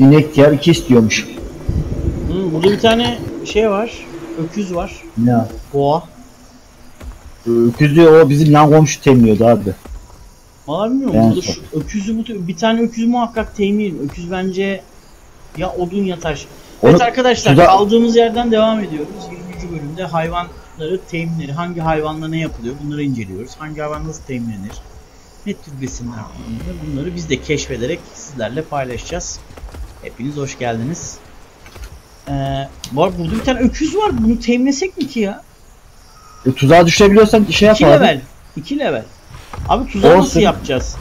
İnek yer 2 istiyormuş. Hı, burada bir tane şey var. Öküz var. Ya. Boğa. Öküzü o bizim yan komşu temliyordu abi. Valla bilmiyorum. Ben Burada şu öküzü bu bir tane öküz muhakkak edin. Öküz bence ya odun ya taş. Onu evet arkadaşlar suda- kaldığımız yerden devam ediyoruz. 20. bölümde hayvanları teminleri, hangi hayvanla ne yapılıyor bunları inceliyoruz. Hangi hayvan nasıl teminlenir? Ne tür besinler kullanılır? Bunları biz de keşfederek sizlerle paylaşacağız. Hepiniz hoş geldiniz. Ee, var burada bir tane öküz var. Bunu teminlesek mi ki ya? E, tuzağa düşebiliyorsan şey yap 2 abi. level. 2 level. Abi tuzağı nasıl Olsun. yapacağız?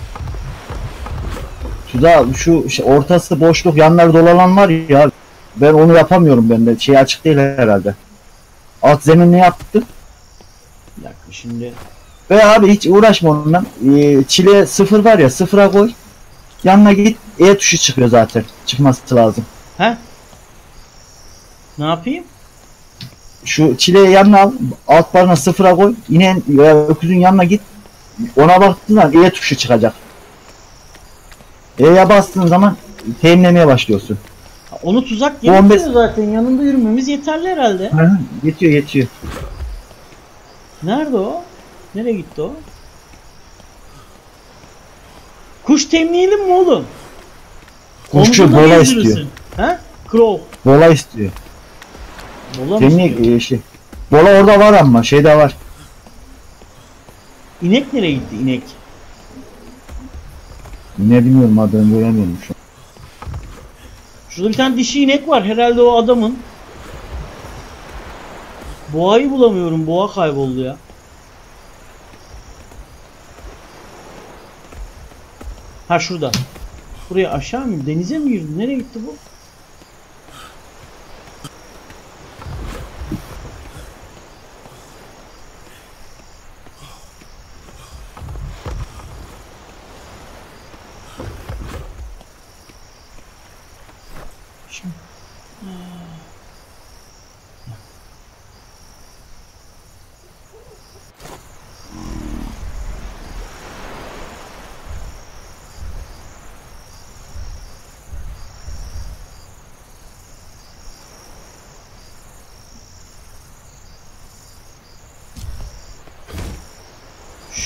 Tuzağa şu şey, ortası boşluk yanlar dolanan var ya. Ben onu yapamıyorum bende. Şey açık değil herhalde. Alt zemin ne yaptık? Bir dakika şimdi Ve abi hiç uğraşma onunla. Ee, çile sıfır var ya sıfıra koy. Yanına git E tuşu çıkıyor zaten. Çıkması lazım. He? Ne yapayım? Şu çileyi yanına al. Alt barına sıfıra koy. İnen veya öküzün yanına git. Ona baktığın zaman E tuşu çıkacak. E'ye bastığın zaman teminlemeye başlıyorsun. Onu tuzak Bu yetmiyor 15 zaten. Yanında yürümemiz yeterli herhalde. Hı, Yetiyor yetiyor. Nerede o? Nereye gitti o? Kuş temleyelim mi oğlum? Kuşçu bola istiyor. He? Crow. Bola istiyor. Bola mı istiyor? Temli e, şey. Bola orada var ama şeyde var. İnek nereye gitti inek? Ne bilmiyorum adını göremiyorum şu an. Şurada bir tane dişi inek var. Herhalde o adamın. Boğayı bulamıyorum. Boğa kayboldu ya. Ha şurada. Buraya aşağı mı? Denize mi girdi? Nereye gitti bu?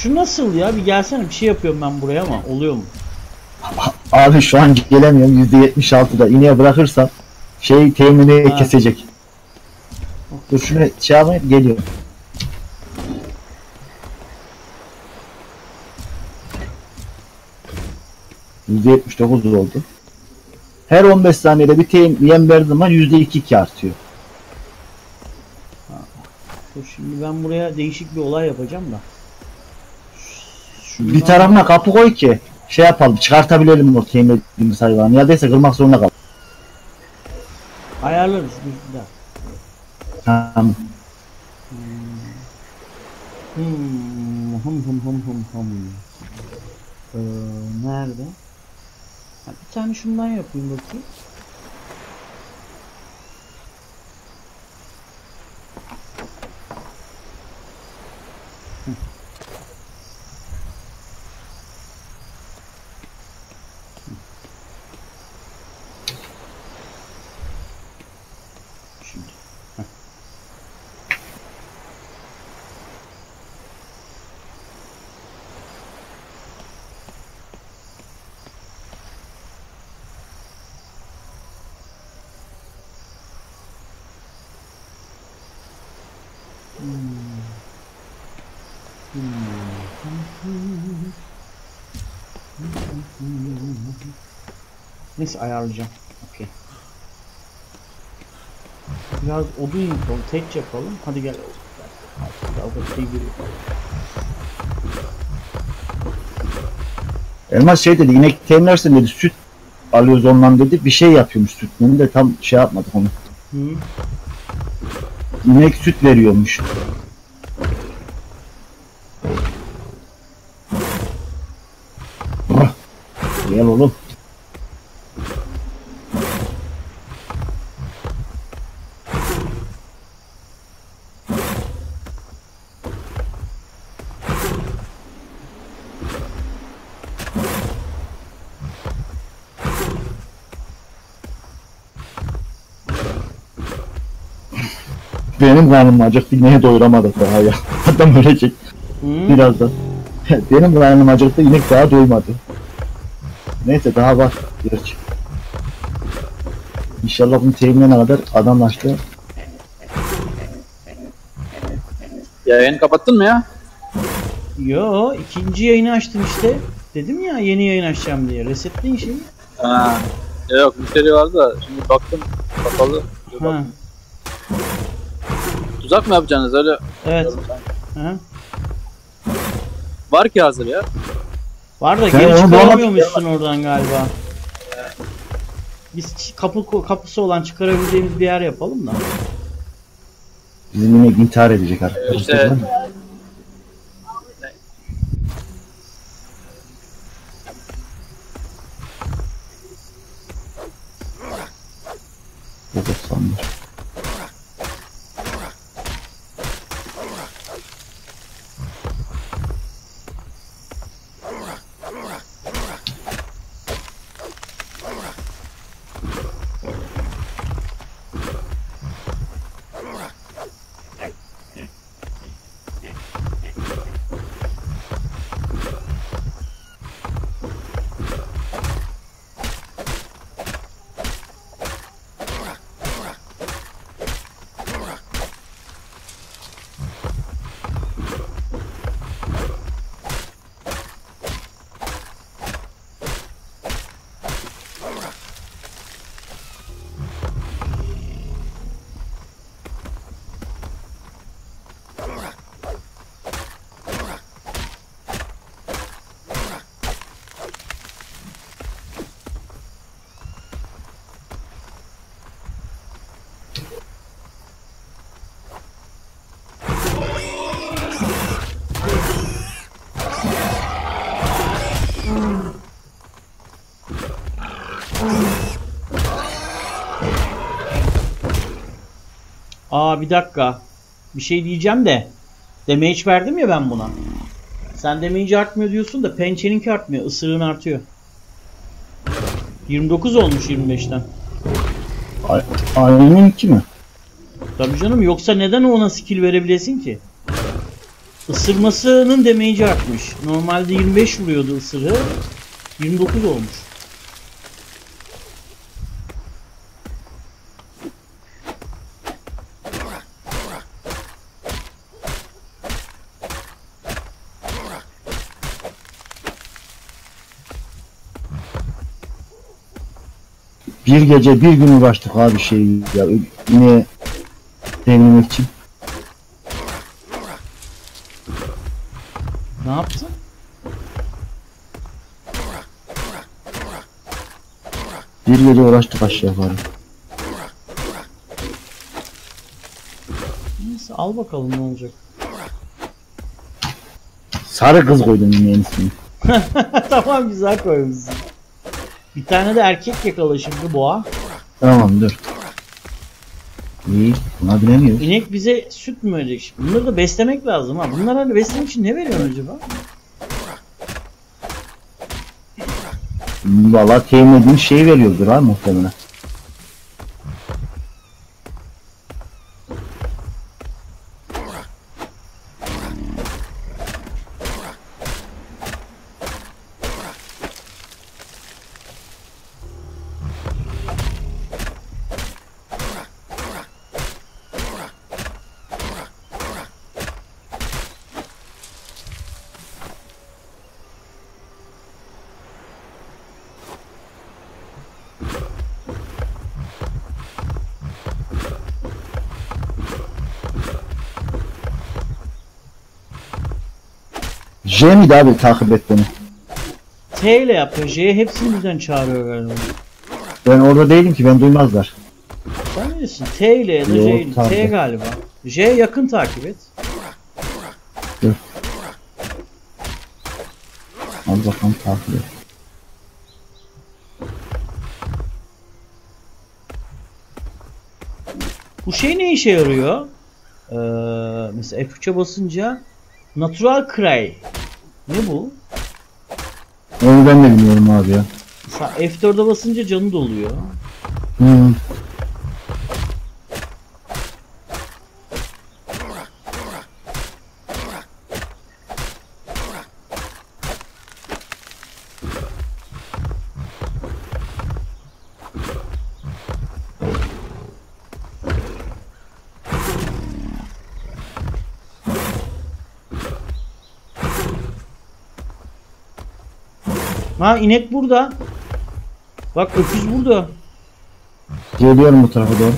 Şu nasıl ya? Bir gelsene bir şey yapıyorum ben buraya ama oluyor mu? Abi şu an gelemiyorum %76'da. İneğe bırakırsam şey temini Ha. kesecek. Dur şunu şey yapayım geliyor. %79 oldu. Her 15 saniyede bir teyin yem verdiğim zaman %2 artıyor. Dur şimdi ben buraya değişik bir olay yapacağım da. Bir tarafına kapı koy ki şey yapalım çıkartabilelim o temin ettiğimiz hayvanı. Ya değilse kırmak zorunda kal. Ayarlarız. Bir dakika. Tamam. Hmm, hım hım hım hım hım. Ee, nerede? Ha, bir tane şundan yapayım bakayım. Hı. Şimdi. heh. Neyse ayarlayacağım. Okey. Biraz odun yapalım, tek yapalım. Hadi gel. Biraz da şey Elmas şey dedi inek temlersin dedi süt alıyoruz ondan dedi bir şey yapıyormuş sütten de tam şey yapmadık onu. Hı. İnek süt veriyormuş. Ah, Gel oğlum. Karnım acıktı neye doyuramadık daha ya. Adam ölecek Hı? birazdan. Benim karnım acıktı inek daha doymadı. Neyse daha var. Gerçi. İnşallah bunu teminine kadar adam açtı. Yayını kapattın mı ya? Yo ikinci yayını açtım işte. Dedim ya yeni yayın açacağım diye. Resetleyin şeyi. Ha. Yok müşteri vardı da şimdi baktım kapalı. Bak- Ha. Tuzak mı yapacaksınız öyle? Evet. Hı. Var ki hazır ya. Var da Sen geri onu çıkaramıyormuşsun oradan galiba. Biz kapı kapısı olan çıkarabileceğimiz bir yer yapalım da. Bizim inek intihar edecek arkadaşlar. İşte- Bu da sanmış. Aa bir dakika. Bir şey diyeceğim de. Damage verdim ya ben buna. Sen damage artmıyor diyorsun da pençeninki artmıyor. Isırığın artıyor. 29 olmuş 25'ten. Ay- Aynen ki mi? Tabii canım yoksa neden ona skill verebilesin ki? Isırmasının damage'i artmış. Normalde 25 vuruyordu ısırığı. 29 olmuş. Bir gece bir gün uğraştık abi şey ya yine denemek için. Ne yaptın? Bir gece uğraştık aşağı yukarı. Neyse al bakalım ne olacak. Sarı kız koydum yine ismini. tamam güzel koymuşsun. Bir tane de erkek yakala şimdi boğa. Tamam dur. İyi buna binemiyoruz. İnek bize süt mü verecek? Bunları da beslemek lazım ha. Bunlar hani beslemek için ne veriyor acaba? Valla temin edilmiş şey veriyordur ha muhtemelen. J miydi abi takip et beni? T ile yapıyor. J hepsini birden çağırıyor galiba. Ben orada değilim ki ben duymazlar. Sen bilirsin. T ile ya da J ile. T galiba. J yakın takip et. Al bakalım takip et. Bu şey ne işe yarıyor? Ee, mesela F3'e basınca Natural Cry. Ne bu? Onu ben de bilmiyorum abi ya. Mesela F4'e basınca canı doluyor. Hmm. Ha inek burada. Bak öküz burada. Geliyorum bu tarafa doğru.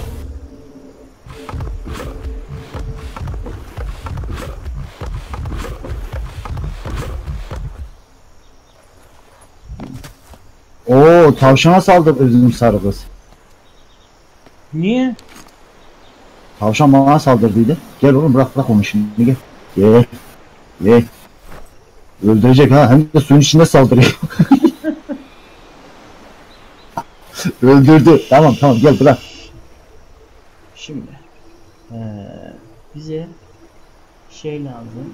Oo tavşana saldırdı bizim sarı kız. Niye? Tavşan bana saldırdıydı. Gel oğlum bırak bırak onu şimdi gel. Gel. Gel. Öldürecek ha hem de suyun içinde saldırıyor. Öldürdü. Tamam tamam gel bırak. Şimdi eee, bize şey lazım.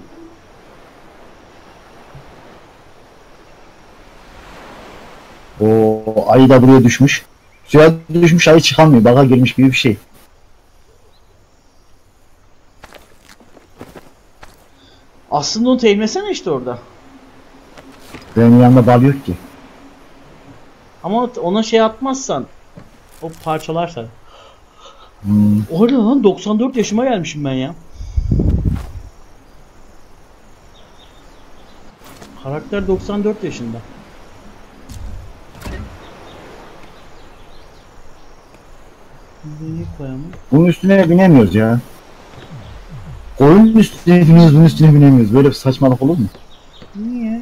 O ayı da buraya düşmüş. Suya düşmüş ayı çıkamıyor. Baga girmiş gibi bir şey. Aslında onu teğmesene işte orada. Benim yanında bal yok ki. Ama ona şey atmazsan o parçalarsa. Hmm. Orada lan 94 yaşıma gelmişim ben ya. Karakter 94 yaşında. Bunun üstüne binemiyoruz ya. Koyun üstüne biniyoruz, bunun üstüne binemiyoruz. Böyle bir saçmalık olur mu? Niye?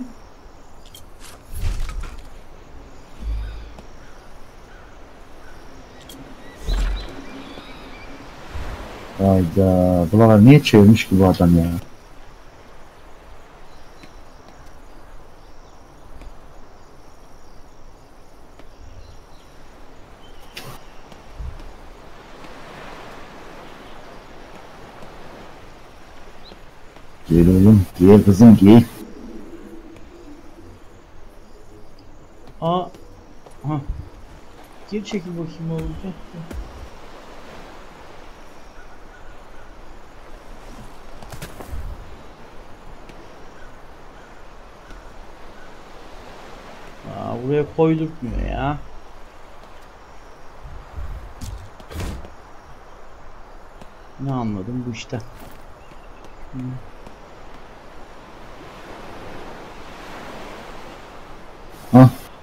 Hayda. Buralar niye çevirmiş ki bu adam ya? Gel oğlum, gel kızım gel. Aa. Aha. Geri çekil bakayım olacak. Buraya koydurtmuyor ya. Ne anladım bu işte.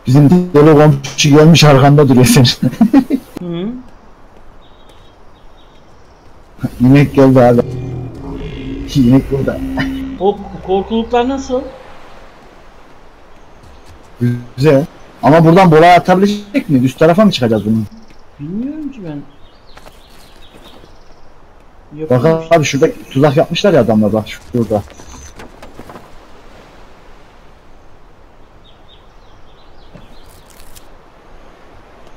Bizim deli komşu gelmiş arkanda duruyor senin. Hı. İnek geldi abi. İnek burada. O korkuluklar nasıl? Güzel. Ama buradan bola atabilecek miyiz? Üst tarafa mı çıkacağız bunun? Bilmiyorum ki ben. Bak abi şurada tuzak yapmışlar ya adamlar bak şurada.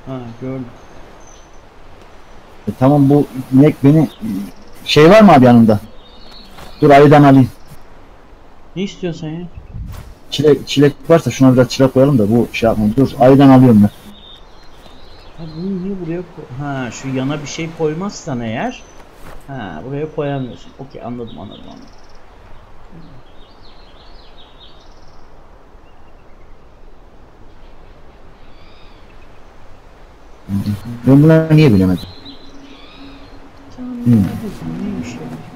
Ha gördüm. E, tamam bu inek beni şey var mı abi yanında? Dur ayıdan alayım. Ne istiyorsun ya? Çilek, çilek varsa şuna biraz çilek koyalım da bu şey yapmayın. Dur ayıdan alıyorum ben. Ha bunu niye buraya koy... Ha şu yana bir şey koymazsan eğer Ha buraya koyamıyorsun. Okey anladım anladım anladım. Ben bunları niye bilemedim? Tamam Hmm. Neymiş ya?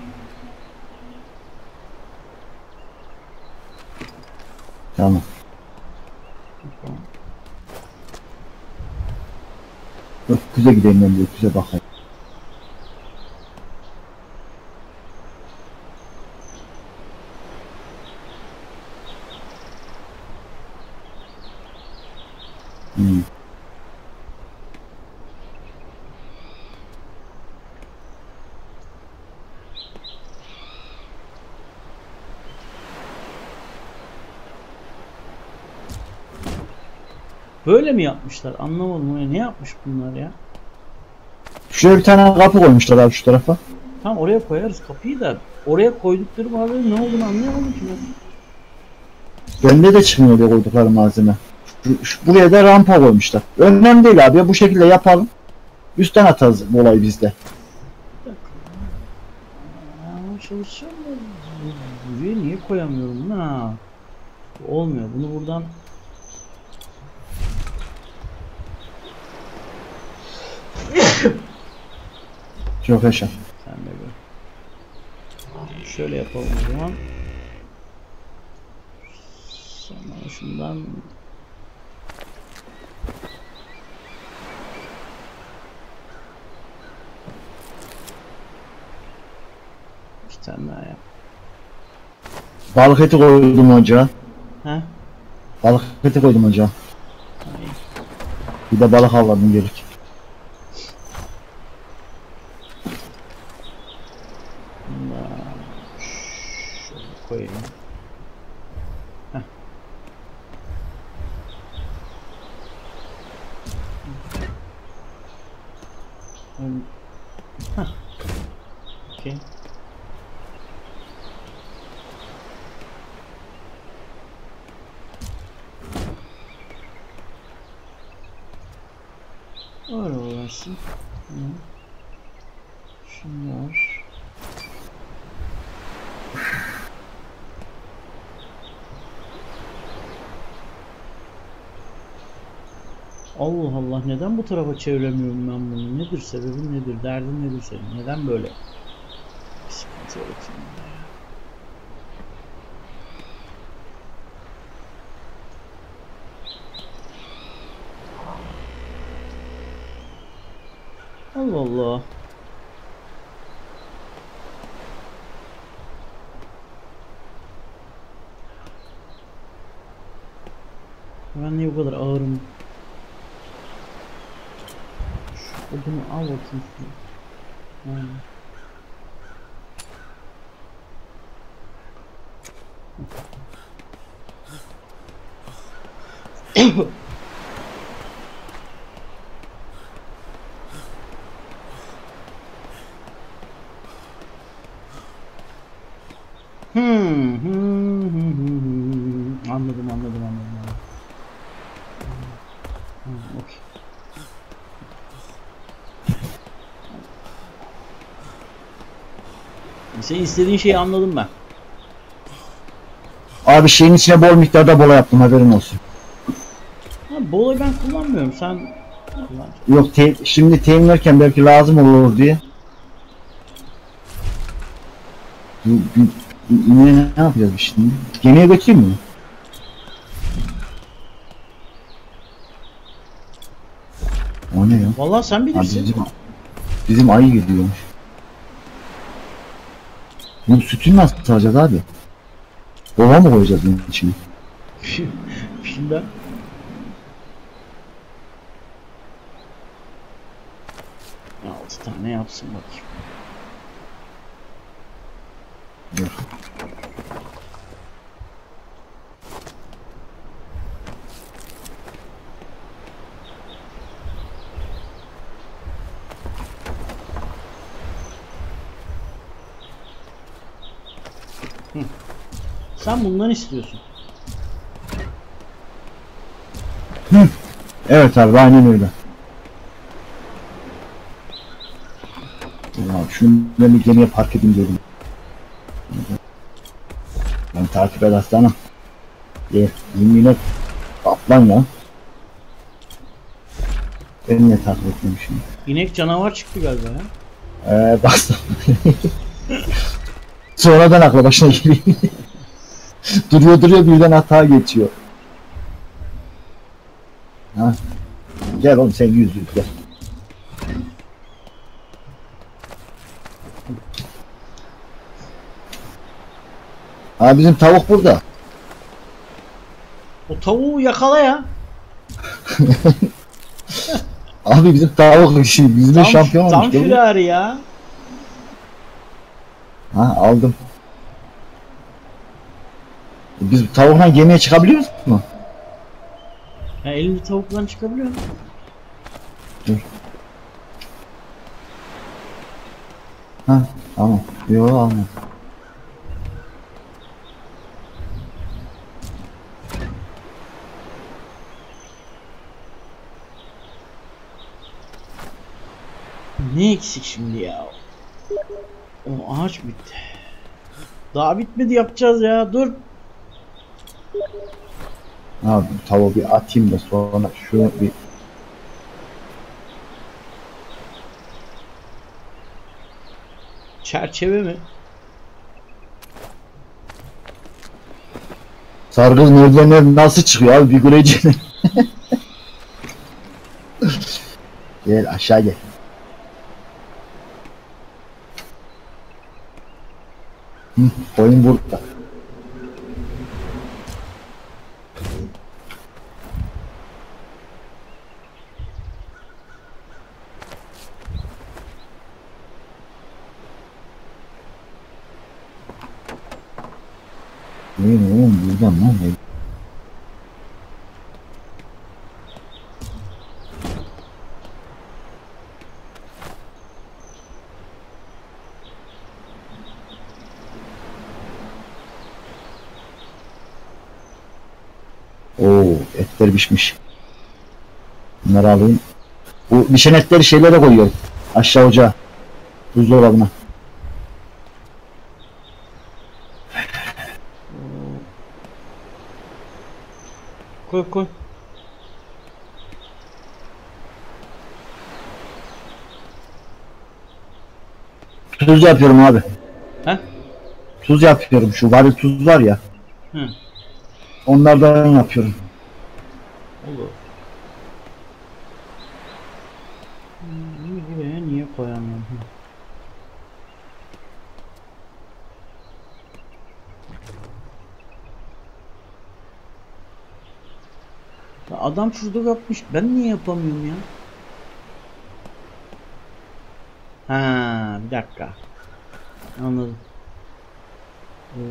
Tamam. Öküze gideyim ben de öküze bakayım. Hmm. Böyle mi yapmışlar? Anlamadım. ya. Ne yapmış bunlar ya? Şuraya bir tane kapı koymuşlar abi şu tarafa. Tamam oraya koyarız kapıyı da oraya koydukları malzemenin ne olduğunu anlayamadım ki ben. Bende de çıkmıyor diye koydukları malzeme. Buraya da rampa koymuşlar. Önemli değil abi ya bu şekilde yapalım. Üstten atarız bu olayı bizde. Çalışacağım da bu- buraya niye koyamıyorum ha? Olmuyor. Bunu buradan Yok yaşa. Sen de gör. Şöyle yapalım o zaman. Sonra şundan iki tane daha yap. Balık eti koydum ocağa. He? Balık eti koydum ocağa. Bir de balık avladım gerek. Ön- Heh. Okey. Öyle uğraşsın. Hı. Şunlar. Allah Allah neden bu tarafa çeviremiyorum ben bunu? Nedir sebebin nedir? Derdin nedir senin? Neden böyle? Sıkıntı yok ya. Allah Allah. Ben niye bu kadar ağırım? Şu odunu al bakayım. Ha. Hmm, hmm, hmm, hmm, hmm. Anladım, anladım, anladım. anladım. Hmm, okey. Senin istediğin şeyi anladım ben. Abi şeyin içine bol miktarda bola yaptım haberin olsun. Ha, bolayı ben kullanmıyorum. Sen kullan. Yok te- şimdi teminlerken belki lazım olur diye. Ne, ne yapacağız şimdi? Gemiye götüreyim mi? O ne ya? Vallahi sen Abi bilirsin. bizim, bizim ayı gidiyormuş. Bu sütü nasıl sağacağız abi? Bova mı koyacağız bunun içine? Bilmem. Altı tane yapsın bakayım. Dur. Sen bundan istiyorsun. Evet abi aynen öyle. Ya şunu ben bir gemiye park edeyim dedim. Ben takip et aslanım. Ye, yine kaplan ya. Ben niye takip etmiyorum şimdi? İnek canavar çıktı galiba ya. Eee baksana. Sonradan akla başına geliyor. Duruyor duruyor birden hata geçiyor. Ha. Gel oğlum sen yüz yüz gel. Ha bizim tavuk burada. O tavuğu yakala ya. Abi bizim tavuk şey, bizim Tam, şampiyon tam olmuş. Firari ya. Ha aldım. Biz tavukla gemiye çıkabiliyoruz mu? ya elinde tavukla çıkabiliyor. Ha tamam. Yo alma. Ne eksik şimdi ya? O ağaç bitti. Daha bitmedi yapacağız ya. Dur. Abi tavuğu bir atayım da sonra şu bir Çerçeve mi? sargız merdivenler nasıl çıkıyor abi bir göreceğim. gel aşağı gel. Hı, koyun burada. Ne oğlum buradan lan ne? Oo, etler pişmiş. Bunları alayım. Bu pişen etleri şeylere koyuyorum. Aşağı ocağa. Buzdolabına. Koy koy. Tuz yapıyorum abi. He? Tuz yapıyorum. Şu varil tuz var ya. Hı. Onlardan yapıyorum. Olur. Hmm, buraya niye koyamıyorum? Hı. Şurada yapmış. Ben niye yapamıyorum ya? Ha, bir dakika. Anladım. Ee,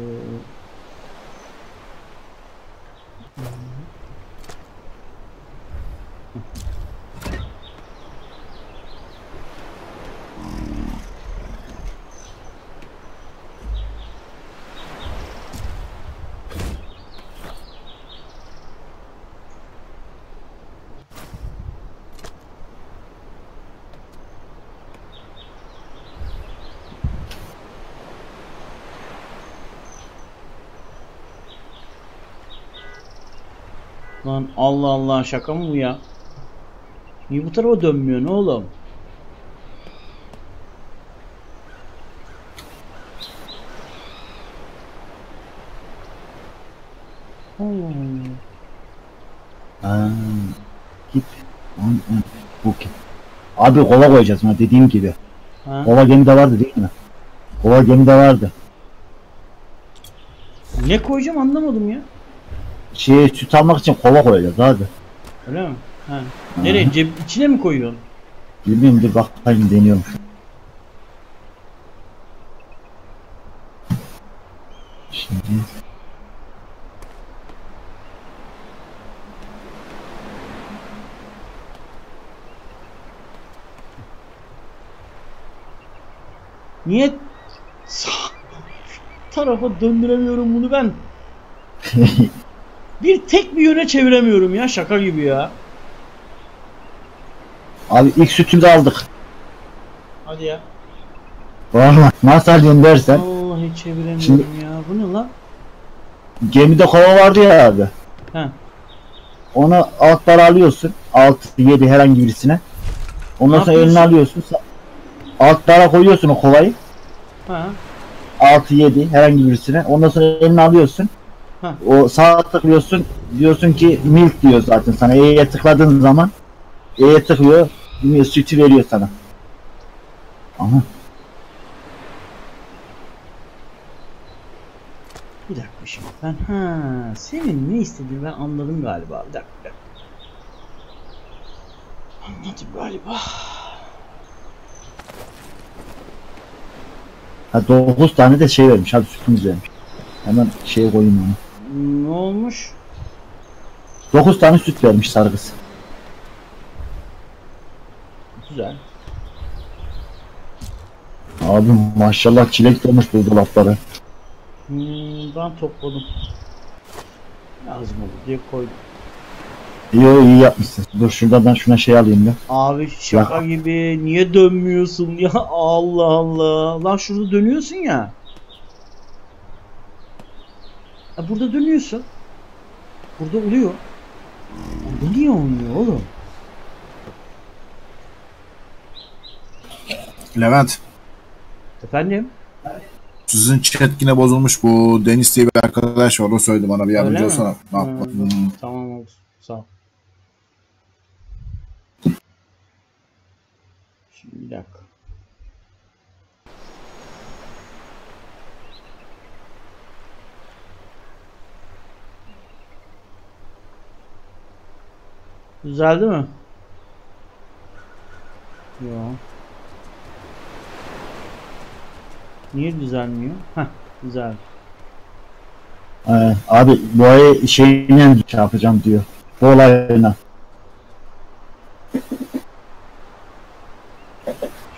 Lan Allah Allah şaka mı bu ya? Niye bu tarafa oğlum? Git. Lan, lan, Bu ki. Abi kova koyacağız ha dediğim gibi. Ha? Kova gemide vardı değil mi? Kova gemide vardı. Ne koyacağım anlamadım ya. Şey süt almak için kova koyacağız abi. Öyle mi? Ha. Nereye? Cep içine mi koyuyorsun? Bilmiyorum dur bakayım deniyorum. Şimdi Niye sağ tarafa döndüremiyorum bunu ben? Bir tek bir yöne çeviremiyorum ya şaka gibi ya. abi ilk sütü de aldık. Hadi ya. Vallahi nasıl alıyorsun dersen Vallahi çeviremiyorum Şimdi- ya. Bu ne lan? gemide kova vardı ya abi. He. Onu altlara alıyorsun. 6 7 herhangi birisine. Ondan sonra eline alıyorsun. Altlara koyuyorsun o kovayı. Ha. 6 7 herhangi birisine. Ondan sonra eline alıyorsun. Ha. O sağa tıklıyorsun. Diyorsun ki milk diyor zaten sana. E'ye tıkladığın zaman E'ye tıklıyor. Sütü veriyor sana. Aha. Bir dakika şimdi ben ha senin ne istediğini ben anladım galiba. Bir dakika. bir dakika. Anladım galiba. Ha 9 tane de şey vermiş. Hadi sütümüz vermiş. Hemen şeye koyayım onu. Ne olmuş? 9 tane süt vermiş sargısı. Güzel. Abi maşallah çilek dolmuş bu dolapları. Hmm, ben topladım. Lazım olur diye koydum. İyi iyi yapmışsın. Dur şuradan ben şuna şey alayım ben. Abi şaka gibi niye dönmüyorsun ya Allah Allah. Lan şurada dönüyorsun ya. Burada dönüyorsun. Burada oluyor. Bu niye olmuyor oğlum? Levent, Efendim? sizin chat yine bozulmuş. Bu Deniz diye bir arkadaş var. O söyledi bana bir yardımcı olsana. Ne? Hmm. Tamam oldu. Sağ ol. Şimdi bir dakika. Düzeldi mi? Yok. Niye düzelmiyor? Heh, güzel. Ee, abi bu ay şeyle şey yapacağım diyor. Bu olayına.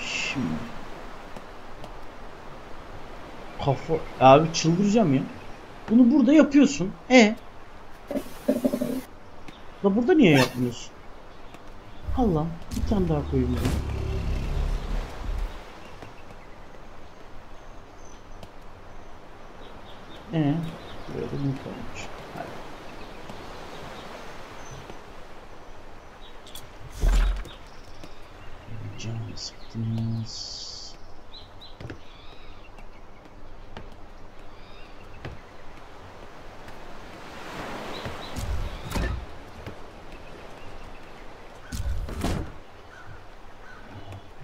Şimdi. Kafa... Abi çıldıracağım ya. Bunu burada yapıyorsun. E. Da burada niye yapmıyorsun? Allah. Bir tane daha koyayım. buraya. E. Buraya da bunu koymuş. Hadi. Canımı sıktınız.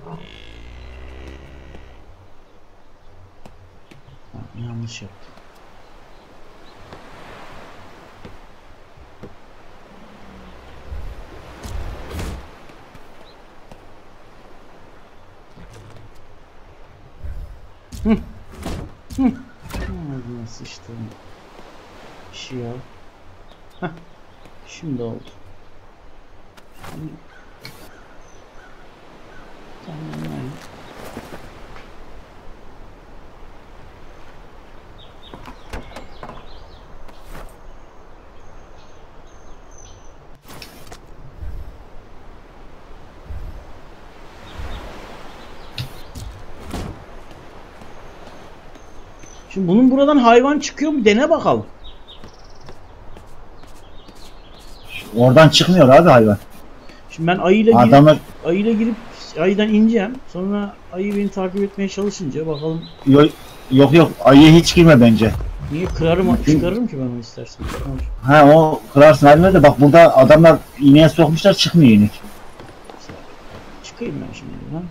Ha, Yanlış yaptım. Ağzına sıçtım. Bir şey ya. Heh. Şimdi oldu. Şimdi- Tamam. Şimdi bunun buradan hayvan çıkıyor mu dene bakalım. Oradan çıkmıyor abi hayvan. Şimdi ben ayıyla girip, Adamlar ayıyla girip ayıdan ineceğim. Sonra ayı beni takip etmeye çalışınca bakalım yok yok, yok ayıya hiç girme bence. niye kırarım çıkarırım ki ben onu istersen. Ha o kırarsın halime de bak burada adamlar iğneye sokmuşlar çıkmıyor inek. Çıkayım ben şimdi buradan.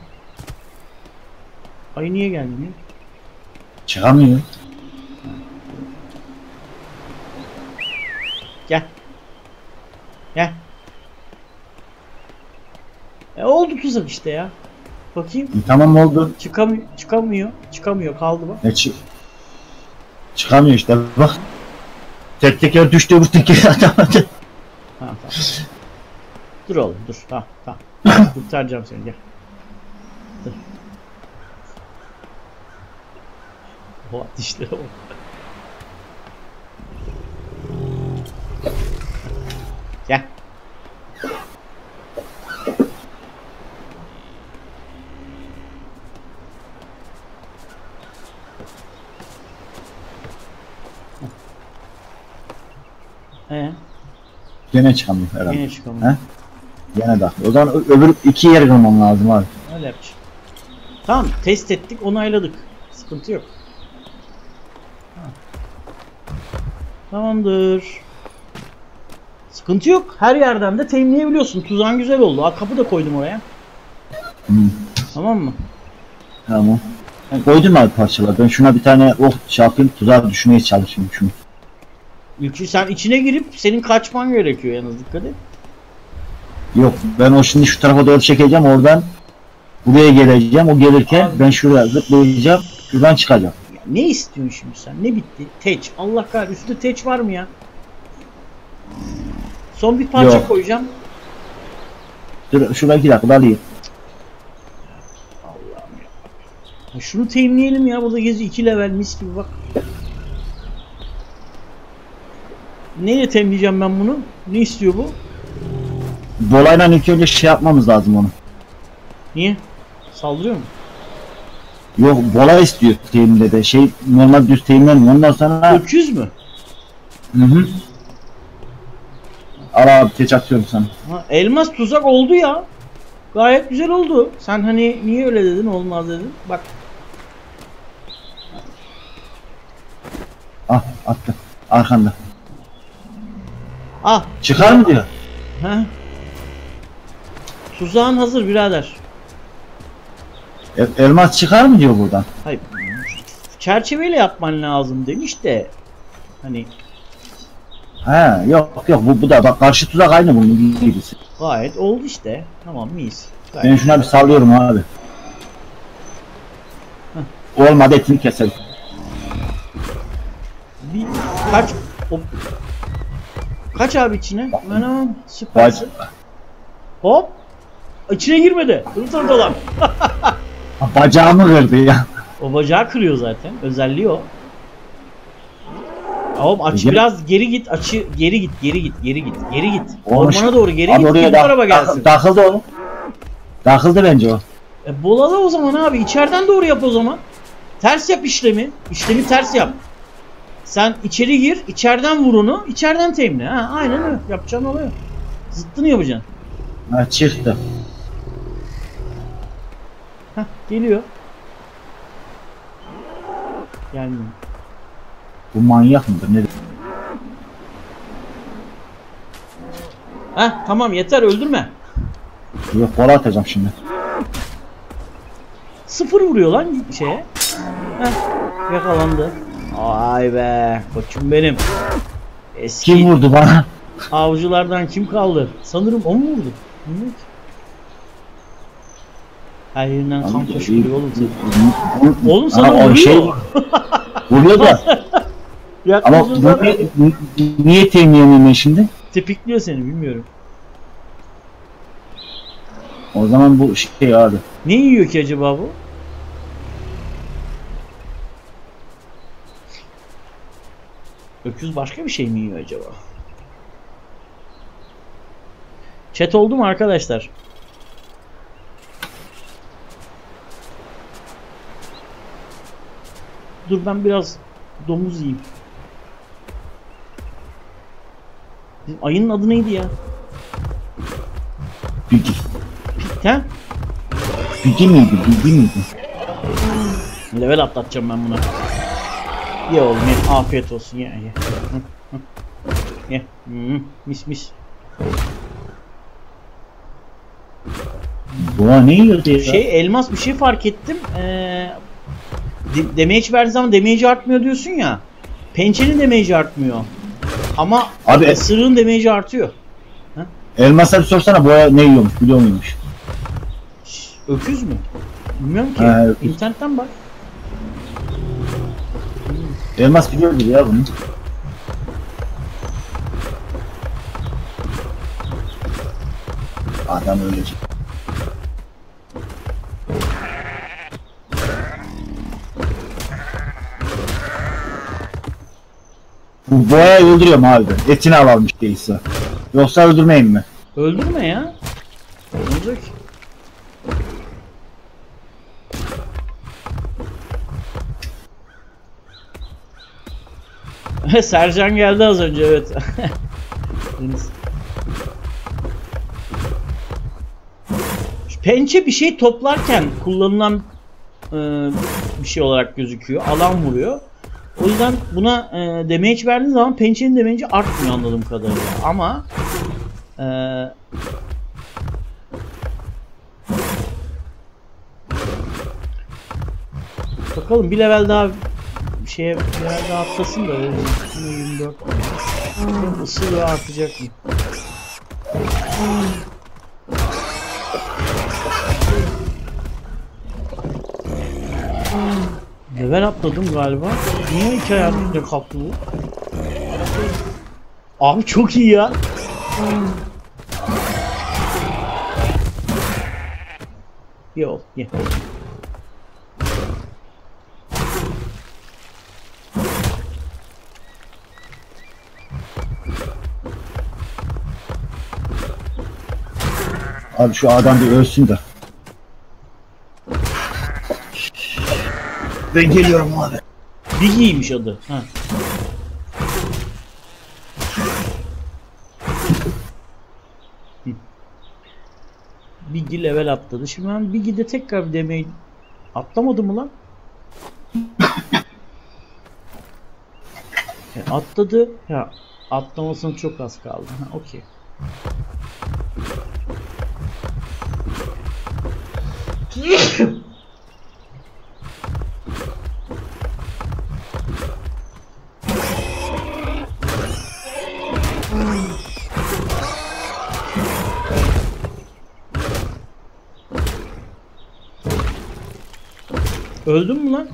Ayı niye gelmiyor? Çıkamıyor. Gel. Gel. E oldu tuzak işte ya. Bakayım. E, tamam oldu. Çıkamıyor. Çıkamıyor. Çıkamıyor. Kaldı bak. Ne çı- çıkamıyor işte bak. Tek teker düştü öbür teker atamadı. Ha, tamam. dur oğlum dur. Tamam tamam. Kurtaracağım seni gel. Dur. O dişlere bak. Gel. Ee, Gene çıkamıyor herhalde. yine çıkamıyor. He? Gene de. O zaman ö- öbür iki yer kırmam lazım abi. Öyle yapacağım. Tamam test ettik onayladık. Sıkıntı yok. Ha. Tamamdır. Sıkıntı yok. Her yerden de teyimleyebiliyorsun. Tuzağın güzel oldu. Aa, kapı da koydum oraya. Hı. Tamam mı? Tamam. Ben koydum abi parçalar. Ben şuna bir tane oh şey yapayım tuzağa düşmeye çalışayım şunu. Ülkü sen içine girip senin kaçman gerekiyor yalnız dikkat et. Yok ben o şimdi şu tarafa doğru çekeceğim oradan buraya geleceğim. O gelirken Abi. ben şuraya zıplayacağım. Şuradan çıkacağım. Ya ne istiyorsun şimdi sen? Ne bitti? Teç. Allah kahretsin. Üstünde teç var mı ya? Son bir parça Yok. koyacağım. Dur şuraya iki dakika alayım. Allah'ım ya. ya. Şunu teyimleyelim ya. Burada gezi 2 level mis gibi bak. Neyle temizleyeceğim ben bunu? Ne istiyor bu? Dolayla ilk önce şey yapmamız lazım onu. Niye? Saldırıyor mu? Yok bola istiyor teyimde de. Şey normal düz teyimlenmiyor. Ondan sonra Öküz mü? hı hı. Al abi teç atıyorum sana. Ha, elmas tuzak oldu ya. Gayet güzel oldu. Sen hani niye öyle dedin olmaz dedin. Bak Ah attı. Arkanda. Ah. Çıkar mı diyor. Ha? Tuzağın hazır birader. E- elmas çıkar mı diyor buradan. Hayır. Çerçeveyle yapman lazım demiş de. Hani He yok yok bu, bu da bak karşı tuzak aynı bunun gibisi. Gayet oldu işte. Tamam miyiz? Ben şuna bir sallıyorum abi. Olmadı etini keselim. Bir, kaç hop. Kaç abi içine? Anam süpersin. Hop. İçine girmedi. Hırtır dolan. Ha, Bacağımı kırdı ya. O bacağı kırıyor zaten. Özelliği o. Oğlum aç Geri- biraz geri git açı geri git geri git geri git geri git. Olmuş. Ormana doğru geri Abi git oraya da- araba gelsin. Takıldı oğlum. Takıldı bence o. E bolalı o zaman abi içeriden doğru yap o zaman. Ters yap işlemi. İşlemi ters yap. Sen içeri gir, içeriden vur onu, içeriden temle. Ha, aynen öyle. Yapacağın oluyor. Zıttını yapacaksın. Ha, çıktı. Heh, geliyor. Gelmiyor. Bu manyak mıdır? Ne? Heh, tamam yeter öldürme. Yok kola atacağım şimdi. Sıfır vuruyor lan şeye. Heh, yakalandı. Ay be koçum benim. Eski Kim vurdu bana? avcılardan kim kaldı? Sanırım o mu vurdu? Bilmiyorum ki. Her yerinden kan fışkırıyor oğlum Oğlum sana Ama o vuruyor. şey vuruyor da ama bu niye, niye ben şimdi? tepikliyor seni bilmiyorum. O zaman bu şey abi. Ne yiyor ki acaba bu? Öküz başka bir şey mi yiyor acaba? Chat oldu mu arkadaşlar? Dur ben biraz domuz yiyeyim. Bizim ayının adı neydi ya? Bilgi. He? Bilgi miydi? Bilgi miydi? Level atlatacağım ben buna. Ye oğlum ye. Afiyet olsun ye ye. Ye. Hı, mis mis. Boğa ne yiyordu ya? Şey elmas bir şey fark ettim. Ee, damage verdiği zaman damage artmıyor diyorsun ya. Pençenin damage artmıyor. Ama Abi- Abi, sırığın damage artıyor. Elmas'a bir sorsana boğa ne yiyormuş biliyor muymuş? Öküz mü? Bilmiyorum ki. Ha, öküz. İnternetten bak. Elmas biliyordur ya bunu. Adam ölecek. Bu boğayı öldürüyorum abi. Etini alalmış değilse. Yoksa öldürmeyeyim mi? Öldürme ya. Ne olacak? Sercan geldi az önce evet. Pençe bir şey toplarken kullanılan e, bir şey olarak gözüküyor. Alan vuruyor. O yüzden buna e, damage verdiğin zaman pençenin damage'i artmıyor anladığım kadarıyla. Ama e, Bakalım bir level daha bir şeye bir daha atlasın da öyle 24 ısırığı artacak mı? Level atladım galiba. Niye iki üstüne kalktı bu? Abi çok iyi ya. Yok, ye. Abi şu adam bir ölsün de. Ben geliyorum abi. Biggie'ymiş adı. Ha. Biggie level atladı. Şimdi ben Biggie'de tekrar bir demeyi atlamadı mı lan? E, atladı. Ya atlamasına çok az kaldı. Ha, okey. Öldün mü lan?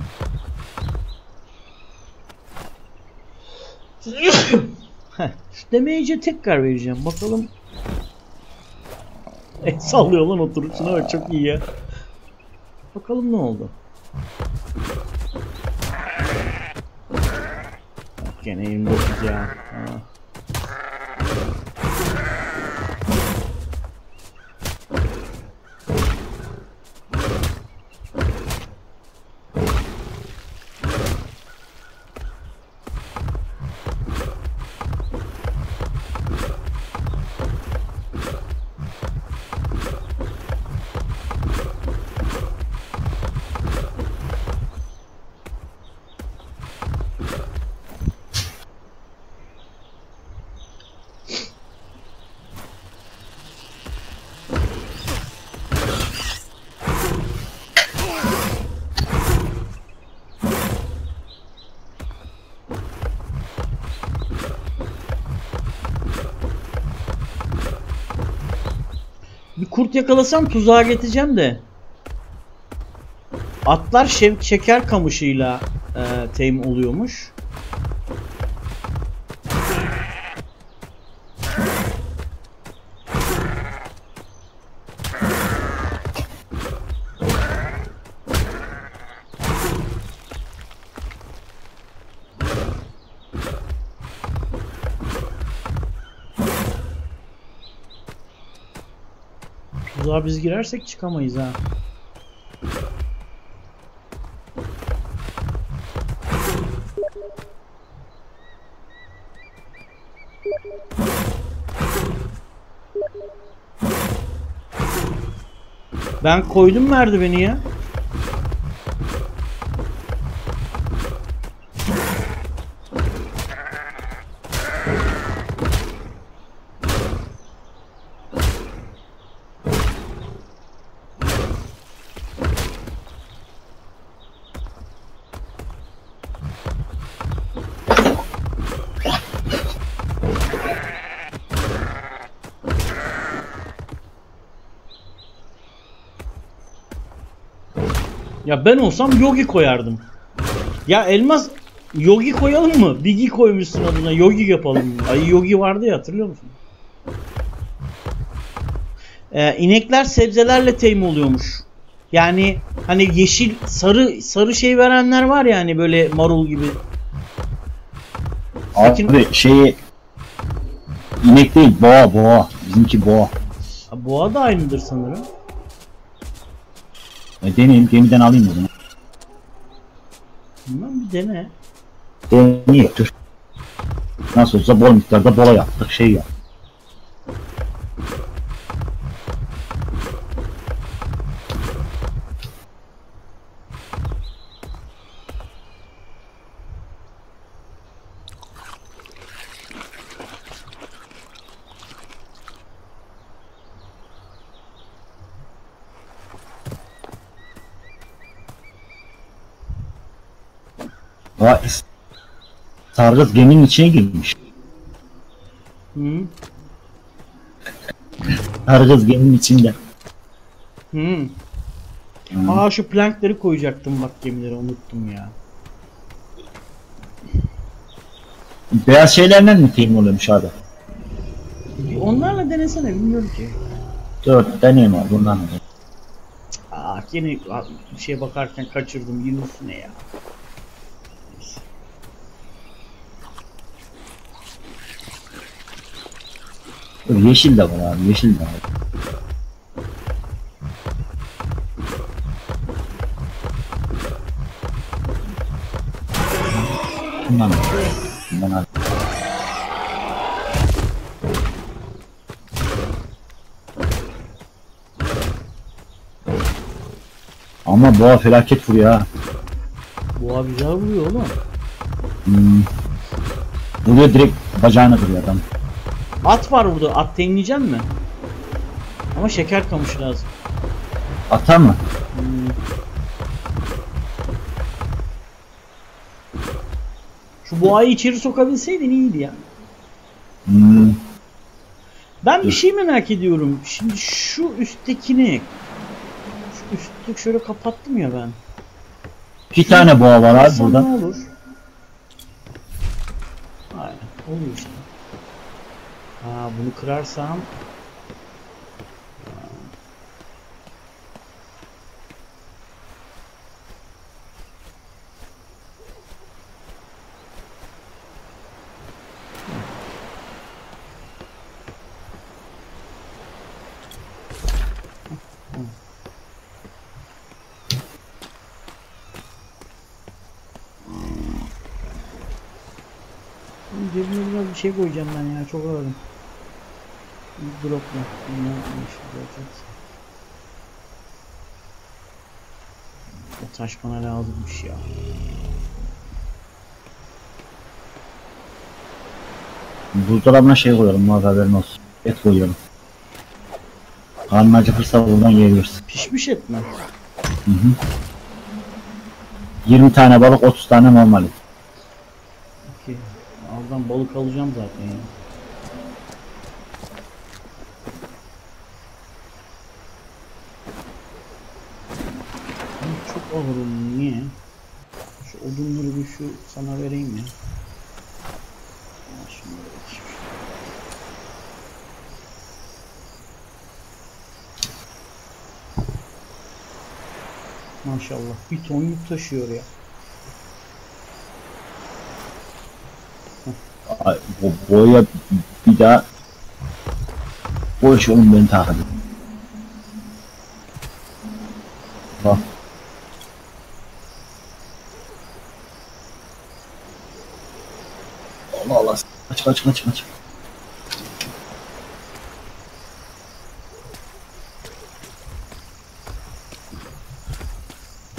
Şu tekrar vereceğim. Bakalım. E sallıyor lan oturuşuna bak çok iyi ya. Bakalım ne oldu. Bak Gene 29 ya. Ha. Yakalasam tuzağa getireceğim de. Atlar şeker kamışıyla e, tame oluyormuş. Tuzağa biz girersek çıkamayız ha. Ben koydum merdiveni ya. Ben olsam Yogi koyardım. Ya Elmas Yogi koyalım mı? Biggie koymuşsun adına Yogi yapalım. Ay Yogi vardı ya hatırlıyor musun? Ee, inekler sebzelerle teymi oluyormuş. Yani hani yeşil sarı sarı şey verenler var ya hani böyle marul gibi. Abi şeyi inek değil boğa boğa. Bizimki boğa. Ha, Boğa da aynıdır sanırım. E, deneyim gemiden alayım o zaman. Bilmem bir dene. Deneyim dur. Nasıl olsa bol miktarda boğa yaptık şey yap. Vay. Sargız geminin içine girmiş. Hı? Sargız geminin içinde. Hı. Aa şu plankleri koyacaktım bak gemileri unuttum ya. Beyaz şeylerden mi film oluyormuş abi? Onlarla denesene bilmiyorum ki. Dur deneyim abi bundan. Aa yine bir şeye bakarken kaçırdım Yunus ne ya. Yeşil de var abi yeşil de var. Bundan Bundan abi. Ama boğa felaket vuruyor ha. Boğa güzel vuruyor oğlum. Hmm. Vuruyor direkt bacağına kırıyor adam. At var burada. At temizleyecek mi? Ama şeker kamışı lazım. Atar mı? Hmm. Şu boğayı içeri sokabilseydin iyiydi ya. Hmm. Ben bir Dur. şey merak ediyorum. Şimdi şu üsttekini şu üstteki şöyle kapattım ya ben. İki tane boğa var abi burada. Ne olur? Aynen. Oluyor işte. Aa, bunu kırarsam Oğlum Cebime biraz bir şey koyacağım ben ya çok ağırım. Zaten. O taş bana lazımmış ya. Buzdolabına şey koyalım muhakkak haberin olsun. Et koyuyorum. Karnın acıkırsa buradan yiyebilirsin. Pişmiş et mi? 20 tane balık 30 tane normal et. Ki oradan balık alacağım zaten ya. Çok ağırım niye? Şu odunları bir şu sana vereyim ya. Maşallah bir ton yük taşıyor ya. Daha boş oğlum beni takip et. Bak. Allah Allah. Kaç kaç kaç kaç.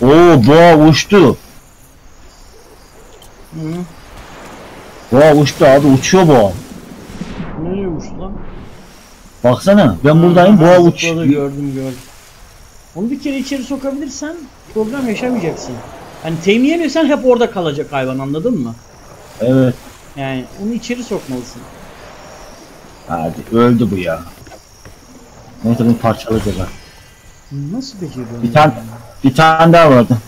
Oo boğa uçtu. Boğa uçtu abi uçuyor boğa. Nereye uçtu lan? Baksana ben buradayım boğa uçuyor. Gördüm gördüm. Onu bir kere içeri sokabilirsen problem yaşamayacaksın. Hani temizleyemiyorsan hep orada kalacak hayvan anladın mı? Evet. Yani onu içeri sokmalısın. Hadi öldü bu ya. Neyse bunu parçalayacaklar. Nasıl beceriyorsun? Bir tane bir tane daha vardı.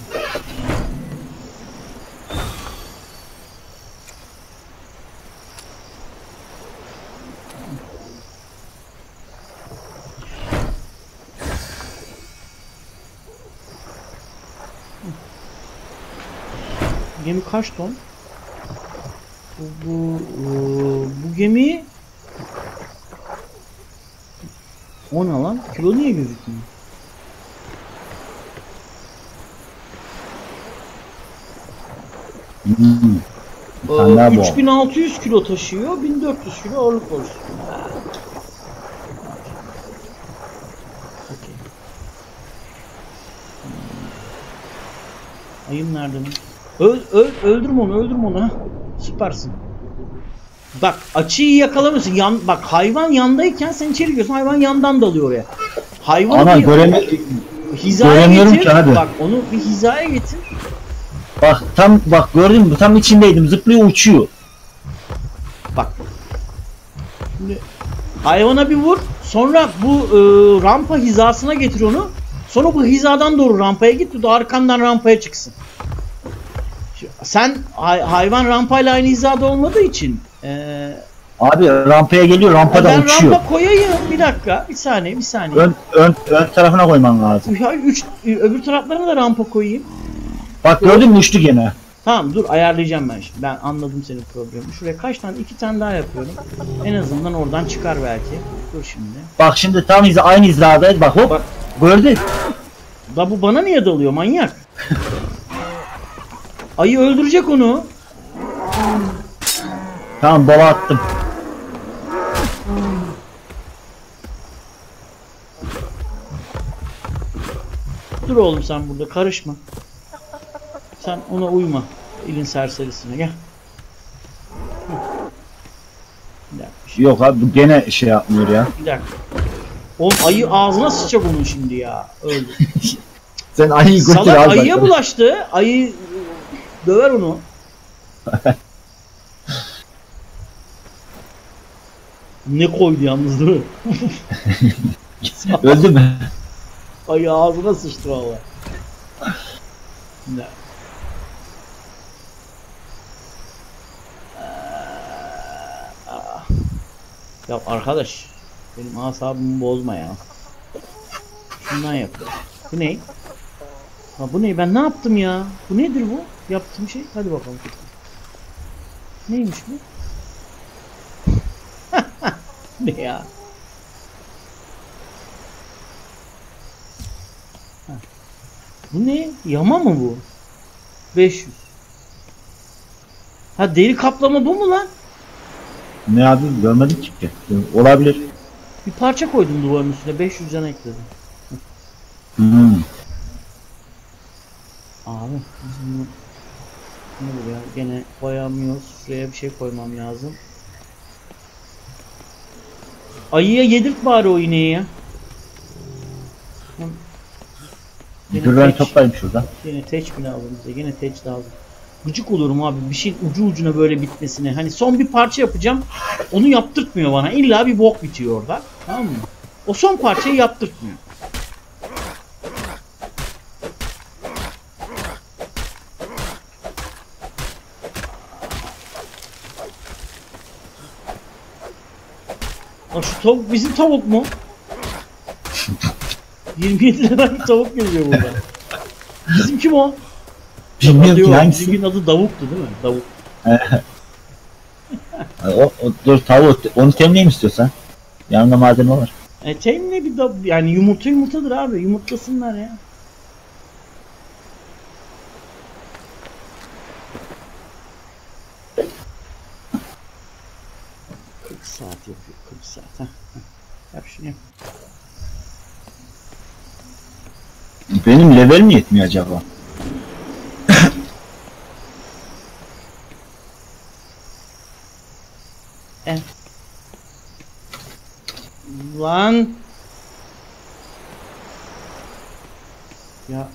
Gemi kaç ton? Bu, bu, eee, bu gemi o ne lan? Kilo niye gözükmüyor? Hmm. Ee, daha boğa. 3600 kilo taşıyor, 1400 kilo ağırlık. Okey. Hmm. Ayım nerede mi? Öl, öl, öldürme onu, öldürme onu. Süpersin. Bak açıyı yakalamıyorsun. Yan, bak hayvan yandayken sen içeri giriyorsun. Hayvan yandan dalıyor oraya. Hayvan Ana bir göremi hizaya göremiyorum getir. ki abi. Bak onu bir hizaya getir. bak tam bak gördün mü tam içindeydim zıplıyor uçuyor. Bak. Şimdi hayvana bir vur. Sonra bu e, rampa hizasına getir onu. Sonra bu hizadan doğru rampaya git. Bu da arkandan rampaya çıksın. Sen hay- hayvan rampayla aynı hizada olmadığı için e, Abi rampaya geliyor rampada ben uçuyor. rampa koyayım. Bir dakika. Bir saniye. Bir saniye. Ön, ön, ön tarafına koyman lazım. Ya üç, öbür taraflarına da rampa koyayım. Bak gördün mü uçtu gene. Tamam dur ayarlayacağım ben şimdi. Ben anladım senin problemi. Şuraya kaç tane? iki tane daha yapıyorum. En azından oradan çıkar belki. Dur şimdi. Bak şimdi tam hiza, aynı hizadayız bak hop. Bak. Gördün. Da bu bana niye dalıyor manyak? Ayı öldürecek onu. Tamam bola attım. Dur oğlum sen burada karışma. Sen ona uyma. İlin serserisine gel. Yok abi bu gene şey yapmıyor ya. Bir dakika. Oğlum ayı ağzına sıçacak onun şimdi ya. Öldü. Sen ayıyı götür Salak abi. ayıya bulaştı. Ayı Döver onu. ne koydu yalnız değil mi? Öldü mü? Ay ağzına sıçtı valla. Ne? Ya arkadaş benim asabımı bozma ya. Şundan yapıyorum. Bu ne? Ha bu ne? Ben ne yaptım ya? Bu nedir bu? Yaptığım şey. Hadi bakalım. Neymiş bu? ne ya? Ha. Bu ne? Yama mı bu? 500. Ha deri kaplama bu mu lan? Ne abi görmedik ki. Olabilir. Bir parça koydum duvarın üstüne 500 can ekledim. Hmm. Abi bizim bu ne bu ya? Gene koyamıyoruz. Şuraya bir şey koymam lazım. Ayıya yedirt bari o ineği ya. Gene Dur ben toplayayım şuradan. Gene teç mi lazım bize? Gene teç lazım. Gıcık olurum abi bir şeyin ucu ucuna böyle bitmesine. Hani son bir parça yapacağım. Onu yaptırtmıyor bana. İlla bir bok bitiyor orada. Tamam mı? O son parçayı yaptırtmıyor. Aa, şu tavuk bizim tavuk mu? 27 lira bir tavuk geliyor burada. Bizim kim o? Bilmiyorum ki hangisi. Bizimkinin adı Davuk'tu değil mi? Davuk. O, o, dur tavuğu onu temleyeyim istiyorsan. Yanında malzeme var. E ne bir da yani yumurta yumurtadır abi. Yumurtlasınlar ya. Kırk saat yapıyor. 40 saat. Heh. heh. Yap şunu yap. Benim level mi yetmiyor acaba? Lan. Ya.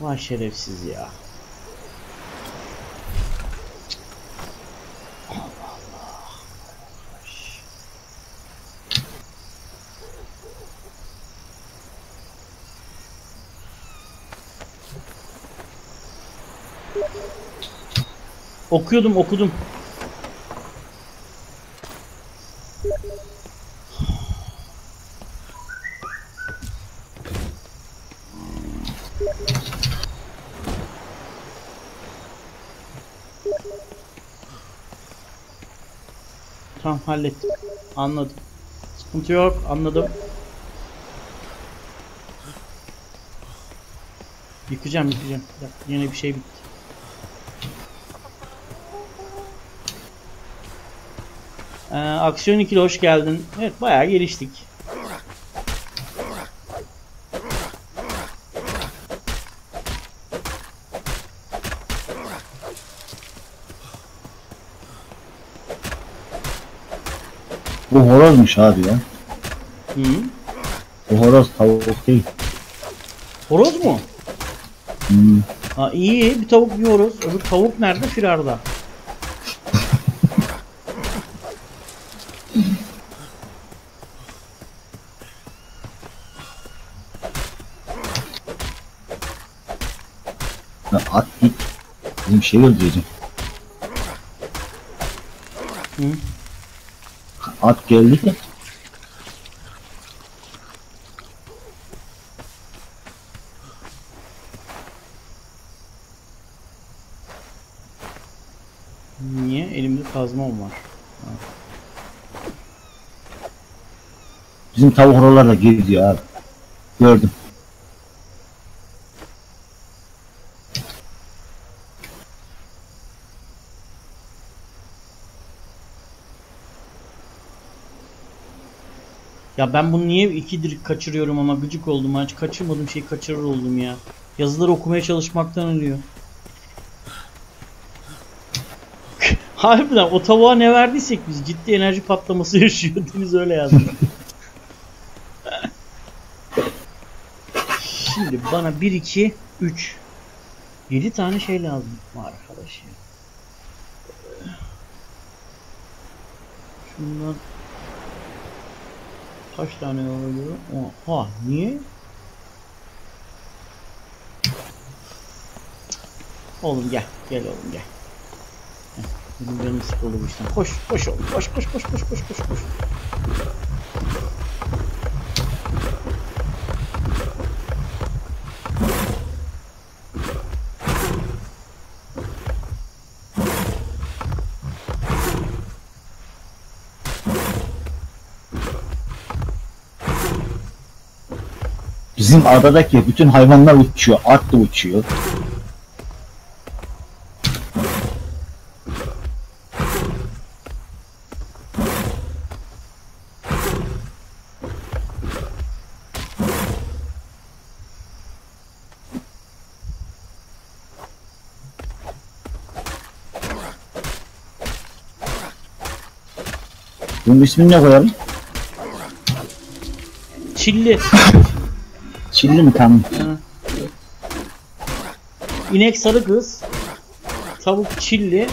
Vay şerefsiz ya. Okuyordum okudum. Tamam hallettim. Anladım. Sıkıntı yok anladım. Yıkacağım yıkacağım. Dakika, Yine bir şey bitti. Ee, Aksiyon 2'de hoş geldin. Evet bayağı geliştik. Bu horozmuş abi ya. Hı. Bu horoz tavuk değil. Horoz mu? Hmm. Ha iyi bir tavuk bir horoz. Öbür tavuk nerede? Firarda. Git. Bizim şey öldüreceğim. Hı. At geldi de. Niye? Elimde kazmam var. Bizim tavuk horolarla geziyor abi. Gördüm. Ya ben bunu niye ikidir kaçırıyorum ama gıcık oldum. Hiç kaçırmadığım şeyi kaçırır oldum ya. Yazıları okumaya çalışmaktan ölüyor. Harbiden o tavuğa ne verdiysek biz ciddi enerji patlaması yaşıyor. Deniz öyle yazdı. Şimdi bana 1 2 3 7 tane şey lazım arkadaş ya. Şundan Kaç tane oluyor? Oha niye? Oğlum gel. Gel oğlum gel. Benim canım sıkıldı bu işten. Koş koş oğlum koş koş koş koş koş koş koş. Bizim adadaki bütün hayvanlar uçuyor. At da uçuyor. Bunun ismini ne koyalım? Çilli. Çilli mi tamam? İnek sarı kız. Tavuk çilli.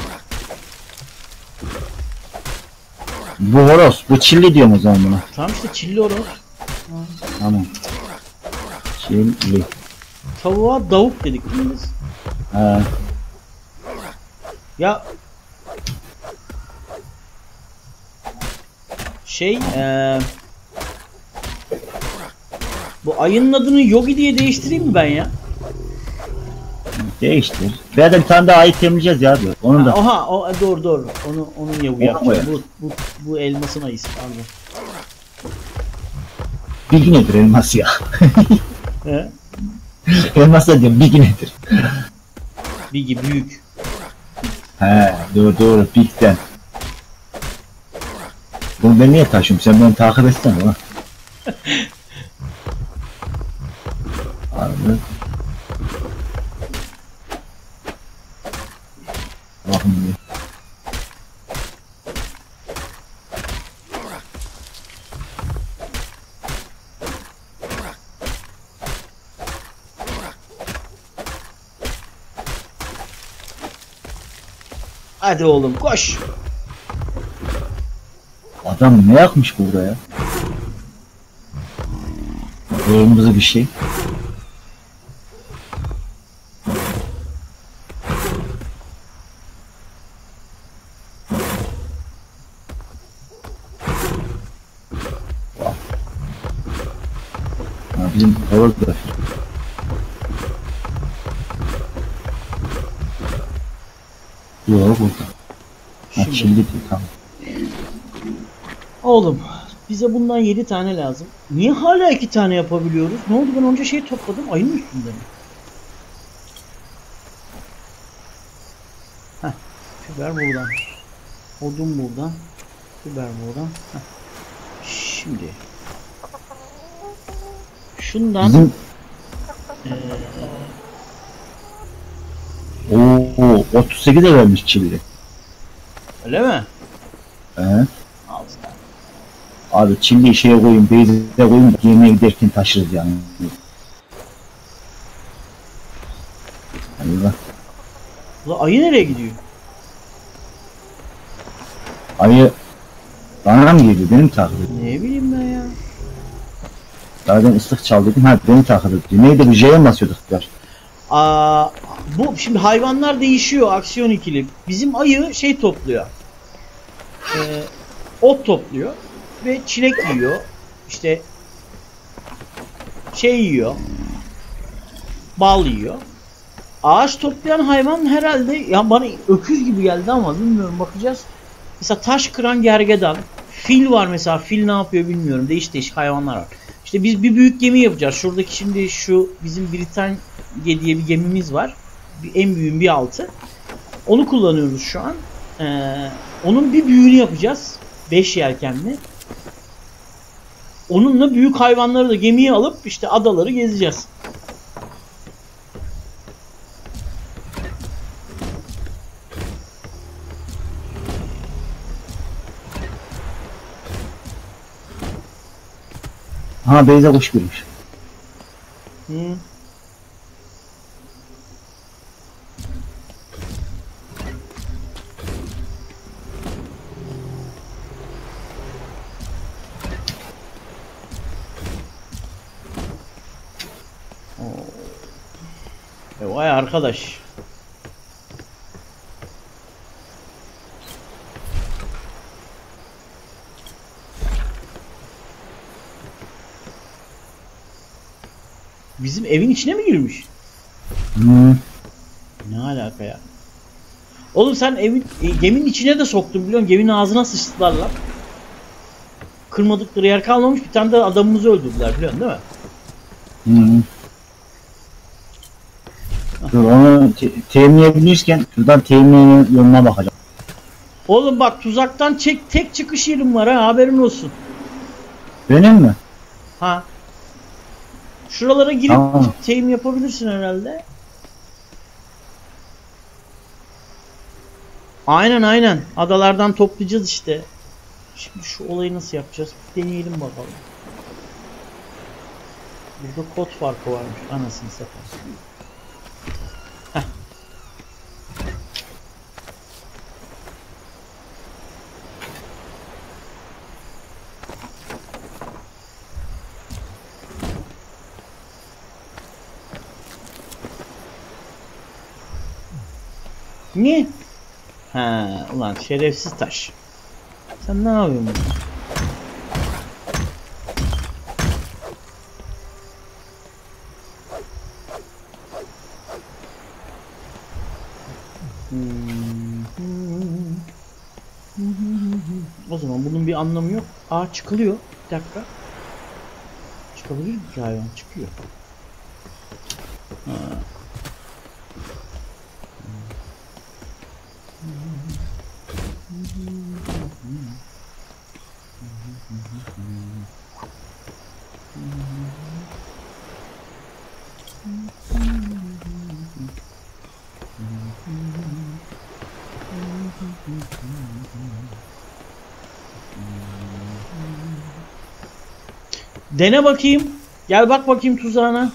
Bu horoz. Bu çilli diyorum o zaman buna. Tamam işte çilli horoz. Tamam. Çilli. Tavuğa davuk dedik biz? He. Ya şey eee bu ayının adını Yogi diye değiştireyim mi ben ya? Değiştir. Veya da bir tane daha ayı temizleyeceğiz ya diyor. Onu da. Oha o e, doğru doğru. Onu onun Yogi yapacağım. Bu, bu bu elmasın ayısı pardon. Bilgi nedir elmas ya? He? elmas da diyorum bilgi nedir? Bilgi büyük. He doğru doğru Big'den. Bunu ben niye taşıyorum? Sen beni takip etsene ulan. Hadi oğlum koş. Adam ne yakmış burada ya? Kırmızı bir şey. Ha, bizim horoz da. Yok burada. Tamam. Oğlum bize bundan 7 tane lazım. Niye hala 2 tane yapabiliyoruz? Ne oldu ben onca şey topladım ayının üstünde mi? Heh. Biber buradan. Odun buradan. Biber buradan. Heh. Şimdi. Şundan Bizim Oo 38 de vermiş çilli. Öyle mi? He. Al sen. Abi çilli şeye koyun, beyze koyun, yemeğe giderken taşırız yani. Allah. Ulan ayı nereye gidiyor? Ayı bana mı geliyor? Benim takip ediyor. Ne bileyim ben ya. Zaten ıslık çal dedim. Ha beni takip ediyor. Neydi bu J'ye mi basıyorduk der. Aa, bu şimdi hayvanlar değişiyor aksiyon ikili. Bizim ayı şey topluyor. Ee, ot topluyor ve çilek yiyor. İşte şey yiyor. Bal yiyor. Ağaç toplayan hayvan herhalde ya bana öküz gibi geldi ama bilmiyorum bakacağız. Mesela taş kıran gergedan. Fil var mesela. Fil ne yapıyor bilmiyorum. Değişik değişik hayvanlar var. İşte biz bir büyük gemi yapacağız. Şuradaki şimdi şu bizim Britanya diye bir gemimiz var. Bir, en büyüğün bir altı. Onu kullanıyoruz şu an. Ee, onun bir büyüğünü yapacağız. 5 yelkenli. Onunla büyük hayvanları da gemiye alıp işte adaları gezeceğiz. Ha Beyza kuş girmiş. Hı. E vay arkadaş. Bizim evin içine mi girmiş? Hmm. Ne alaka ya? Oğlum sen evin e, geminin içine de soktun biliyorum. Geminin ağzına sıçtılar lan. Kırmadıkları yer kalmamış. Bir tane de adamımızı öldürdüler biliyorsun değil mi? Hı hmm. Dur onu te- teminleyebilirken şuradan teminleyenin yoluna bakacağım. Oğlum bak tuzaktan çek tek çıkış yerim var ha haberin olsun. Benim mi? Ha. Şuralara girip Tamam. teyim yapabilirsin herhalde. Aynen aynen. Adalardan toplayacağız işte. Şimdi şu olayı nasıl yapacağız? Bir deneyelim bakalım. Burada kod farkı varmış. Anasını satayım. Niye? Ha, ulan şerefsiz taş. Sen ne yapıyorsun? burada? O zaman bunun bir anlamı yok. Aa çıkılıyor. Bir dakika. Çıkabilir mi hayvan? Çıkıyor. Dene bakayım. Gel bak bakayım tuzağına.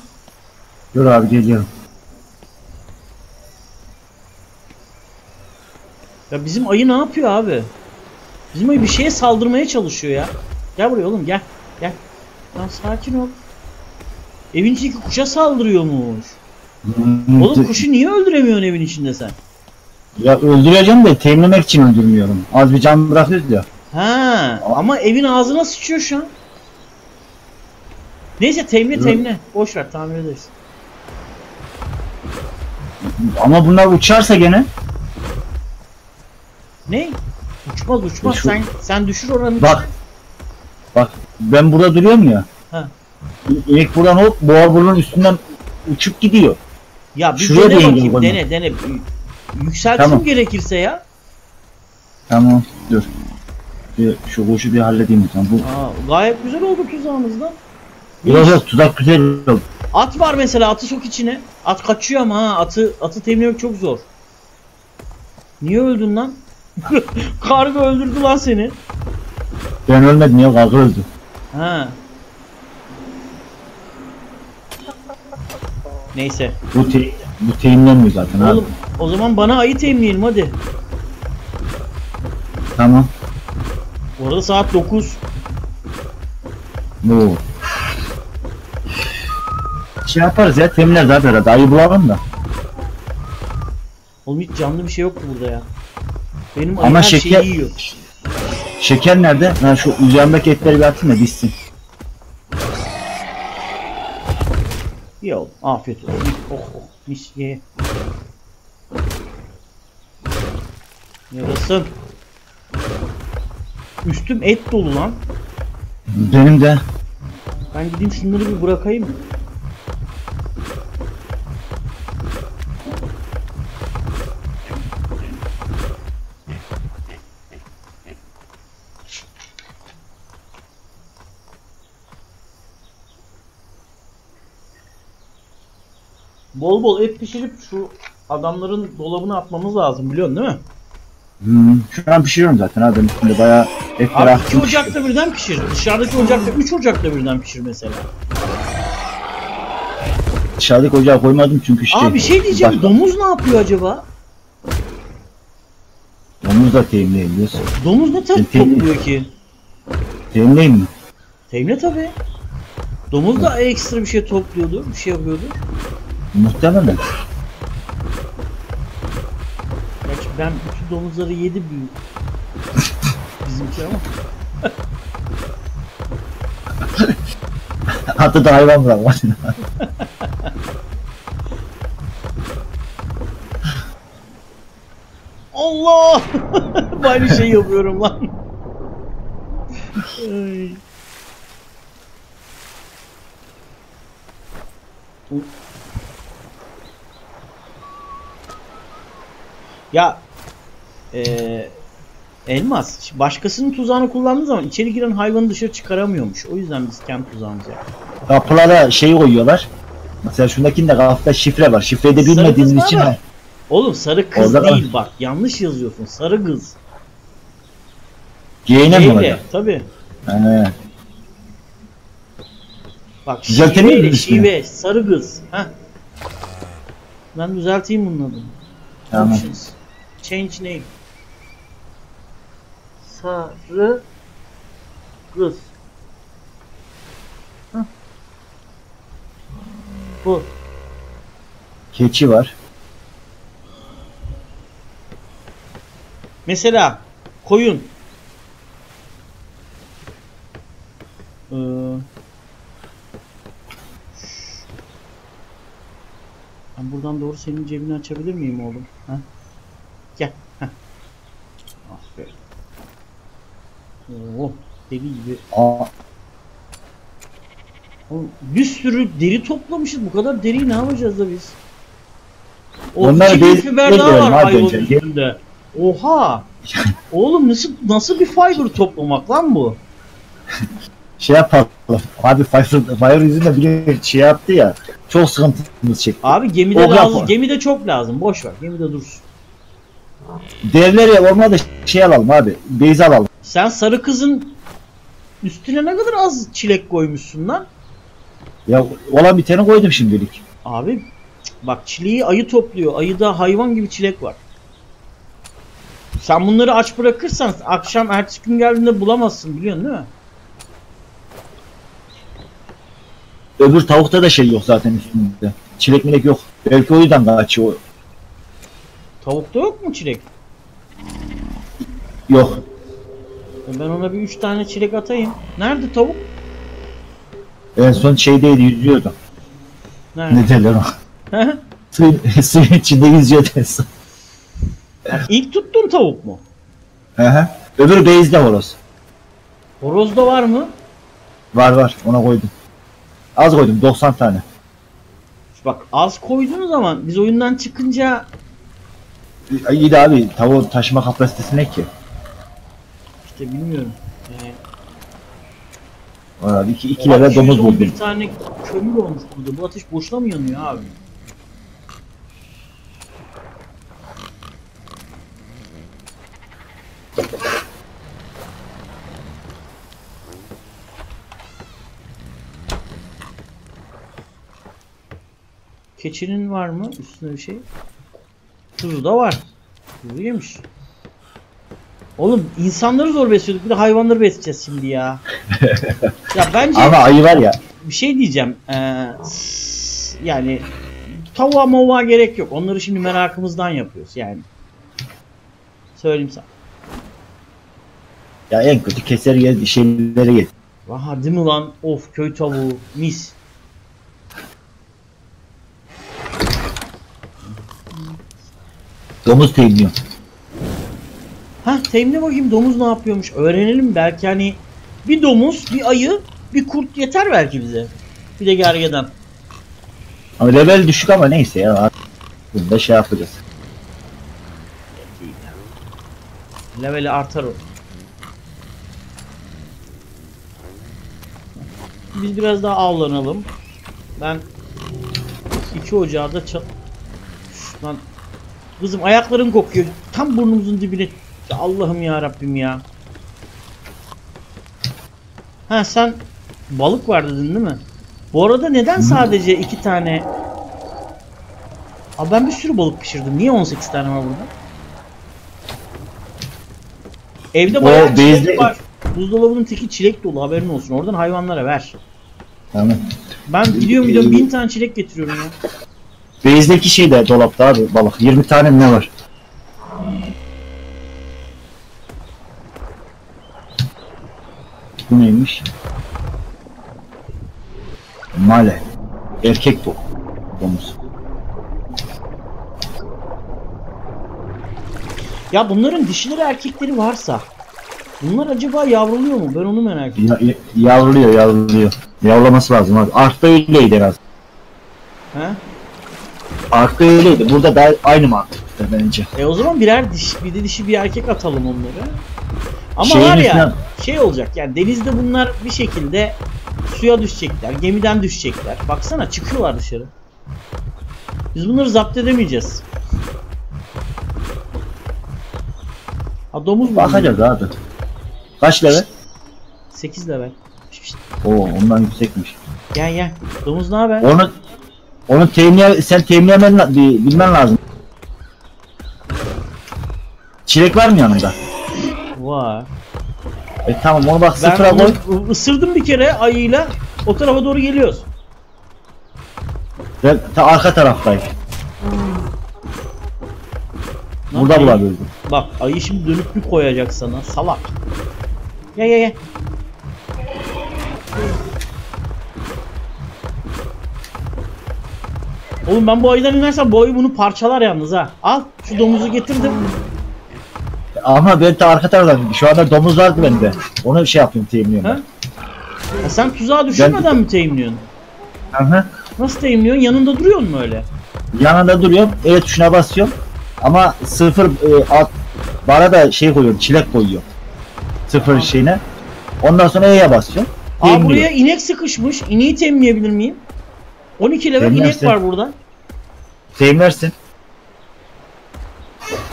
Dur abi geliyorum. Ya bizim ayı ne yapıyor abi? Bizim ayı bir şeye saldırmaya çalışıyor ya. Gel buraya oğlum gel. Gel. Lan sakin ol. Evin içindeki kuşa saldırıyormuş. Hmm, Oğlum kuşu niye öldüremiyorsun evin içinde sen? Ya öldüreceğim de teminlemek için öldürmüyorum. Az bir can bırakıyoruz ya. Ha, ama evin ağzına sıçıyor şu an. Neyse temle Dur. temle. Boş ver tamir ederiz. Ama bunlar uçarsa gene. Ne? Uçmaz uçmaz. Şu- Sen sen düşür oranı. Bak. Bak ben burada duruyorum ya. Ha. İlk buradan hop boğa burnun üstünden uçup gidiyor. Ya bir Şuraya dene bakayım. bana. Dene dene. Yükseltsin Tamam. gerekirse ya. Tamam dur. Bir, şu kuşu bir halledeyim o zaman. Bu Aa, gayet güzel oldu tuzağımızda. Yok yok tuzak güzel oldu. At var mesela atı sok içine. At kaçıyor ama ha atı atı temizlemek çok zor. Niye öldün lan? Karga öldürdü lan seni. Ben ölmedim ya kavga öldü. Ha. Neyse. Bu, te bu teyimlenmiyor zaten abi. Oğlum o zaman bana ayı temizleyelim hadi. Tamam. Bu arada saat 9. Bu. Şey yaparız ya temizler zaten herhalde. Ayı bulalım da. Oğlum hiç canlı bir şey yoktu burada ya. Benim ayı Ama her şeker- şeyi yiyor. Şeker nerede? Ha şu üzerimdeki etleri bir atayım da bitsin. Ye oğlum afiyet olsun. Oh oh mis ye. Yarasın. Üstüm et dolu lan. Benim de Ben gideyim şunları bir bırakayım. Bol bol et pişirip şu adamların dolabına atmamız lazım biliyorsun değil mi? hmm, şu an pişiriyorum zaten abi. Üstümde bayağı et. Abi iki ocakta birden pişir. Dışarıdaki ocakta üç ocakta birden pişir mesela. Dışarıdaki ocağa koymadım çünkü şey. Aa bir şey diyeceğim. Bak, Domuz ne yapıyor acaba? Domuz da teyimleyebiliyorsun. Domuz ne tem- topluyor ki? Teyimleyeyim mi? Temle tabi. Domuz da ekstra bir şey topluyordur, bir şey yapıyordur. Muhtemelen. Gerçi ben bütün domuzları yedi büyük. Bizimki ama. Hatta da hayvan bırakmasın. Allah! Aynı şey yapıyorum lan. Ay. Ya eee Elmas, başkasının tuzağını kullandığı zaman içeri giren hayvanı dışarı çıkaramıyormuş. O yüzden biz kendi tuzağımızı yaptık. Kapılara şey koyuyorlar. Mesela şundakinde kapıda şifre var. Şifreyi de bilmediğiniz var için ha. Oğlum sarı kız Orada- değil bak. Yanlış yazıyorsun. Sarı kız. Giyine mi olacak? Tabii. He. Bak Düzeltelim şive, mi ismini? şive, sarı kız. Heh. Ben düzelteyim bunun adını. Tamam. Options. Change name. Sarı kız. Heh. Bu. Keçi var. Mesela koyun. Ee, ben buradan doğru senin cebini açabilir miyim oğlum? Ha? Aferin. Oo, deli gibi. Aa, Oğlum, bir sürü deri toplamışız. Bu kadar deriyi ne yapacağız da biz? O Onları iki bin fiber daha var hayvanın üstünde. Oha! Oğlum nasıl nasıl bir fiber toplamak lan bu? şey yapalım. Abi Fire, Fire yüzünden biri şey yaptı ya. Çok sıkıntımız çekti. Abi gemide lazım. Gemide çok lazım. Boş ver. Gemide dursun. Devleri olmadı şey alalım abi. Beyzi alalım. Sen sarı kızın üstüne ne kadar az çilek koymuşsun lan? Ya olan biteni koydum şimdilik. Abi bak çileği ayı topluyor. Ayıda hayvan gibi çilek var. Sen bunları aç bırakırsan akşam ertesi gün geldiğinde bulamazsın biliyorsun değil mi? Öbür tavukta da şey yok zaten üstünde. Çilek milek yok. Belki o yüzden kaçıyor. Tavukta yok mu çilek? Yok. E Ben ona bir üç tane çilek atayım. Nerede tavuk? En son şeydeydi yüzüyordu. Nerede? Ne derler o? Suyun, suyun içinde yüzüyordu en son. İlk tuttun tavuk mu? Hı hı. Öbür beyzde horoz. Horozda var mı? Var var ona koydum. Az koydum 90 tane. Bak az koyduğun zaman biz oyundan çıkınca İyi de abi tavuğun taşıma kapasitesi ne ki? işte bilmiyorum. Ee, Abi iki, iki level domuz 211 buldum. tane kömür olmuş burada. Bu ateş boşuna mı yanıyor abi? Keçinin var mı üstünde bir şey? Kuzu da var. Kuzu yemiş. Oğlum insanları zor besliyorduk bir de hayvanları besleyeceğiz şimdi ya. ya bence Ama ayı var ya. bir şey diyeceğim. Ee, yani tavuğa mavuğa gerek yok. Onları şimdi merakımızdan yapıyoruz yani. Söyleyeyim sana. Ya en kötü keser yer şeyleri get. Vah değil mi lan? Of köy tavuğu mis. Domuz teyimliyor. Ha temle bakayım domuz ne yapıyormuş. Öğrenelim belki hani bir domuz, bir ayı, bir kurt yeter belki bize. Bir de gergedan. Ama level düşük ama neyse ya. Bunu da şey yapacağız. Leveli artar o. Biz biraz daha avlanalım. Ben iki ocağı da çal... Lan kızım ayakların kokuyor. Tam burnumuzun dibine. Allah'ım ya Rabbim ya. Ha sen balık var dedin değil mi? Bu arada neden sadece iki tane Abi ben bir sürü balık pişirdim. Niye 18 tane var burada? Evde O bayağı çilek bezde- var. Buzdolabının teki çilek dolu haberin olsun. Oradan hayvanlara ver. Tamam. Ben gidiyorum gidiyorum bin tane çilek getiriyorum ya. Base'deki şey de dolapta abi balık. 20 tane ne var? Bu neymiş? Male. Erkek bu. Domuz. Ya bunların dişileri erkekleri varsa bunlar acaba yavruluyor mu? Ben onu merak ediyorum. Ya, ya- yavruluyor yavruluyor. Yavrulaması lazım abi. Ark'ta öyleydi az. He? Ark'ta öyleydi. Burada da aynı mantıkta bence. E o zaman birer diş, bir de dişi bir erkek atalım onları. Ama Şeyin var ya üstüne- şey olacak yani denizde bunlar bir şekilde suya düşecekler, gemiden düşecekler. Baksana çıkıyorlar dışarı. Biz bunları zapt edemeyeceğiz. Ha domuz mu? Bakacağız abi. Kaç level? 8 level. Oo ondan yüksekmiş. Gel gel. Domuz ne haber? Onu onu temliye sen bi- bilmen lazım. Çilek var mı yanında? Var. E tamam onu bak sıfıra koy. onu ısırdım bir kere ayıyla. O tarafa doğru geliyoruz. Ben ta arka taraftayım. Burada Lan ayı- bulabildim. Bak ayı şimdi dönüp bir koyacak sana salak. Gel gel gel. Oğlum ben bu ayıdan inersem bu ayı bunu parçalar yalnız ha. Al şu domuzu getirdim. Ama ben de arka taraftayım. Şu anda domuz vardı bende. Onu şey yapayım temliyorum. Ha? Ha, sen tuzağa düşürmeden mi teyimliyorsun? Hı hı. Nasıl teyimliyorsun? Yanında duruyor mu öyle? Yanında duruyorum. Evet tuşuna basıyorum. Ama sıfır e, alt bara da şey koyuyorum. Çilek koyuyorum. Sıfır şeyine. Ondan sonra E'ye basıyorum. Aa buraya inek sıkışmış. İneği temleyebilir miyim? 12 level inek Temlersin. var burada. Temlersin.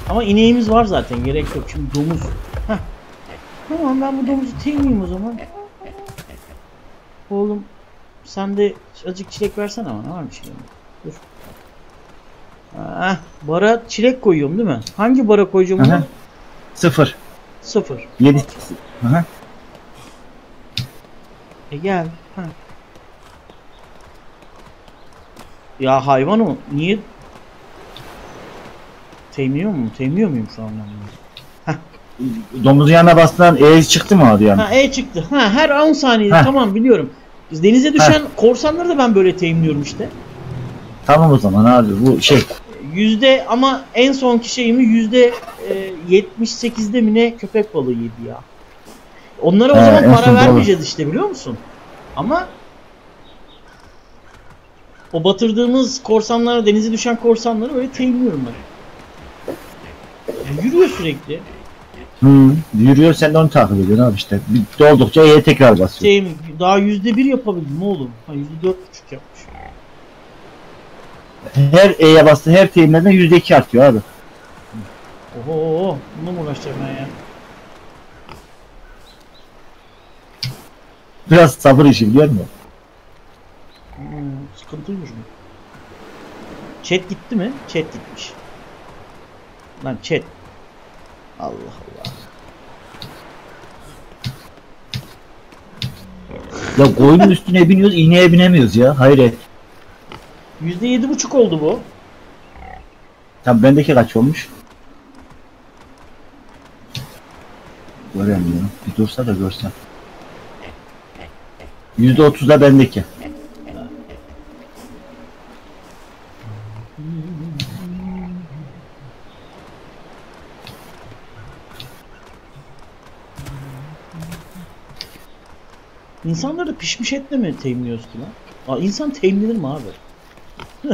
Ama ineğimiz var zaten gerek yok. Şimdi domuz. Heh. Tamam ben bu domuzu temleyeyim o zaman. Oğlum sen de azıcık çilek versene bana var bir şey. Dur. Ah, bara çilek koyuyorum değil mi? Hangi bara koyacağım onu? hı. Sıfır. Sıfır. Yedi. Hı. E gel. Ha. Ya hayvan o. Niye? Temliyor mu? Temliyor muyum şu an ben bunu? Domuzun yanına bastığından E çıktı mı abi yani? Ha E çıktı. Ha her 10 saniyede Heh. tamam biliyorum. Biz denize düşen korsanları da ben böyle teyimliyorum işte. Tamam o zaman abi bu şey. Yüzde ama en sonki şeyimi yüzde e, 78'de mi ne köpek balığı yedi ya. Onlara o He, en zaman son para doğru. vermeyeceğiz işte biliyor musun? Ama o batırdığımız korsanları, denize düşen korsanları böyle teyimliyorum ben. Yani yürüyor sürekli. Hı, yürüyor sen de onu takip ediyorsun abi işte. Bir doldukça E'ye tekrar basıyor. Teyim, daha yüzde bir yapabildim oğlum. Ha yüzde dört buçuk yapmış. Her E'ye bastığı her teğimlerden yüzde iki artıyor abi. Oho, bununla mı uğraşacağım ben ya? Biraz sabır işi biliyor musun? Sıkıntıymış bu. Chat gitti mi? Chat gitmiş. Lan chat. Allah Allah. Ya koyunun üstüne biniyoruz iğneye binemiyoruz ya. Hayret. Yüzde yedi buçuk oldu bu. Tam bendeki kaç olmuş? Göremiyorum. Bir dursa da görsem. Yüzde otuz da bendeki. İnsanları da pişmiş etle mi teyimliyoruz ki lan? Aa, insan teyimlenir mi abi?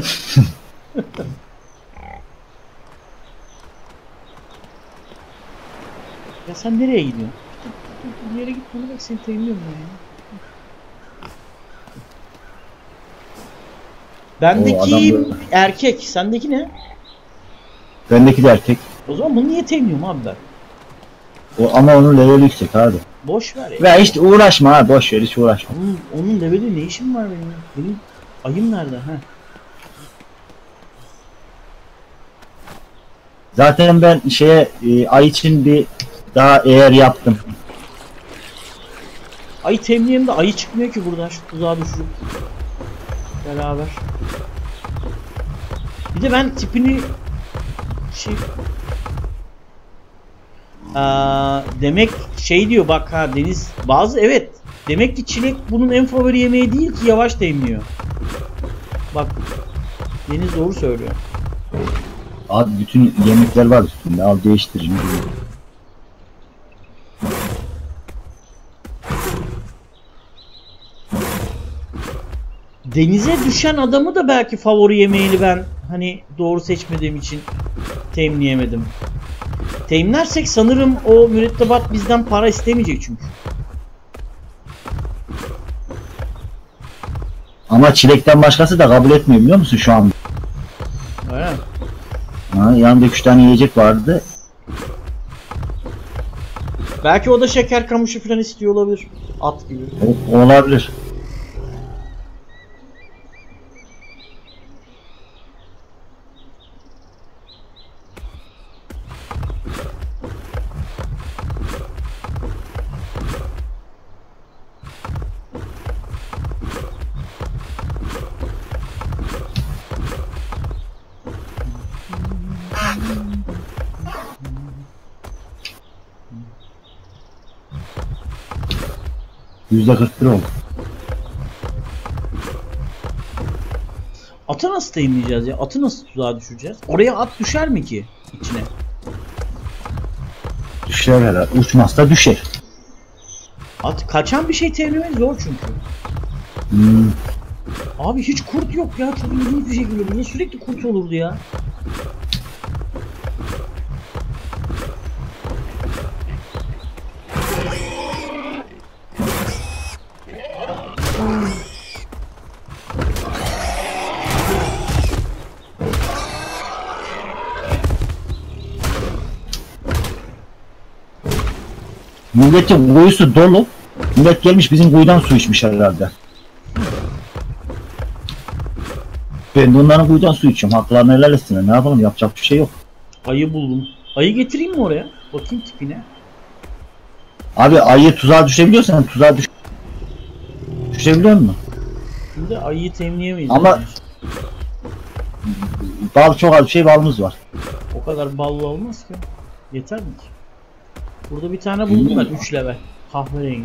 ya sen nereye gidiyorsun? Bir yere git bana bak seni teyimliyorum ben ya. Bendeki O adam böyle. erkek, sendeki ne? Bendeki de erkek. O zaman bunu niye teyimliyorum abi ben? O, ama onun leveli yüksek abi. Boş ver ya. Ve işte uğraşma abi boş ver hiç uğraşma. Onun, onun leveli ne işim var benim? Benim ayım nerede? Ha? Zaten ben şeye e, ay için bir daha eğer yaptım. Ayı temliğim de ayı çıkmıyor ki buradan şu tuzağa düşürüp beraber. Bir de ben tipini şey Aa, demek şey diyor bak ha Deniz bazı evet demek ki çilek bunun en favori yemeği değil ki yavaş temliyor. Bak Deniz doğru söylüyor. Abi bütün yemekler var üstünde. Al değiştir. şimdi. Denize düşen adamı da belki favori yemeğini ben hani doğru seçmediğim için teminleyemedim. Teminlersek sanırım o mürettebat bizden para istemeyecek çünkü. Ama çilekten başkası da kabul etmiyor biliyor musun şu an? Öyle mi? Ha, yanında 3 tane yiyecek vardı. Belki o da şeker kamışı falan istiyor olabilir. At gibi. O, olabilir. Yüzde 41 oldu. Atı nasıl teminleyeceğiz ya? Atı nasıl tuzağa düşüreceğiz? Oraya at düşer mi ki içine? Düşer herhalde. Uçmazsa düşer. At kaçan bir şey teminlemek zor çünkü. Hmm. Abi hiç kurt yok ya. Çok ilginç bir şekilde. Niye sürekli kurt olurdu ya? Milletin kuyusu dolu. Millet gelmiş bizim kuyudan su içmiş herhalde. Ben de onların kuyudan su içiyorum. Haklarını helal etsinler. Ne yapalım yapacak bir şey yok. Ayı buldum. Ayı getireyim mi oraya? Bakayım tipine. Abi ayı tuzağa düşebiliyorsan tuzağa düş düşebiliyor musun? Şimdi ayıyı teminleyemeyiz. Ama- yani. Bal çok az bir şey balımız var. O kadar ballı olmaz ki. Yeter mi ki? Burada bir tane buldum ben 3 level. Kahverengi.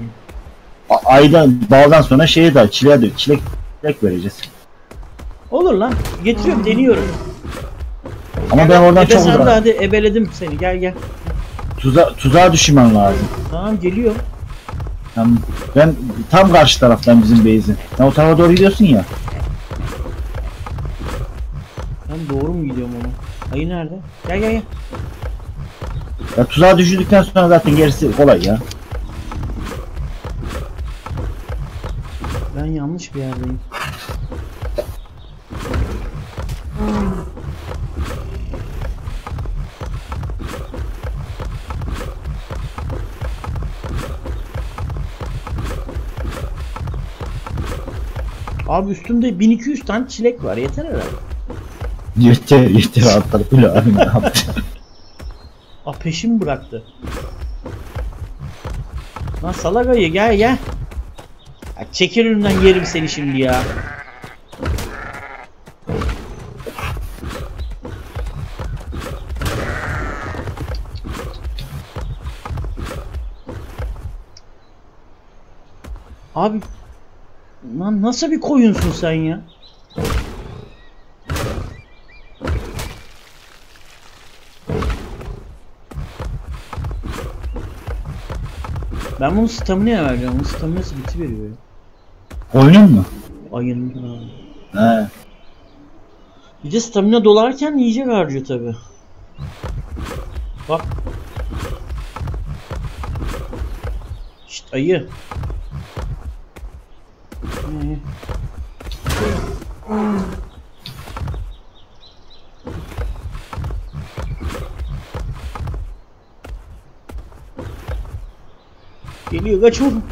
A- aydan baldan sonra şeye de çileğe de çilek, çilek vereceğiz. Olur lan. Getiriyorum deniyorum. Ama ben oradan çok uzak. hadi ebeledim seni gel gel. Tuza, tuzağa düşman lazım. Tamam geliyor. Tam, ben tam karşı taraftan bizim base'in. Sen o tarafa doğru gidiyorsun ya. Ben doğru mu gidiyorum ona? Ayı nerede? Gel gel gel. Ya tuzağa düşürdükten sonra zaten gerisi kolay ya. Ben yanlış bir yerdeyim. Abi üstümde 1200 tane çilek var yeter herhalde. Yeter yeter atlar bile abi ne yaptı? Aa peşimi bıraktı. Lan salak ayı gel gel. Ya çekil önümden yerim seni şimdi ya. Abi lan nasıl bir koyunsun sen ya? Ben bunu stamina'ya vereceğim. Bunun stamina'sı biti veriyor. Oyunun mu? Abi. He. Bir de stamina dolarken yiyecek harcıyor tabi. Bak. Şşt ayı. Ee, Geliyor kaç oğlum.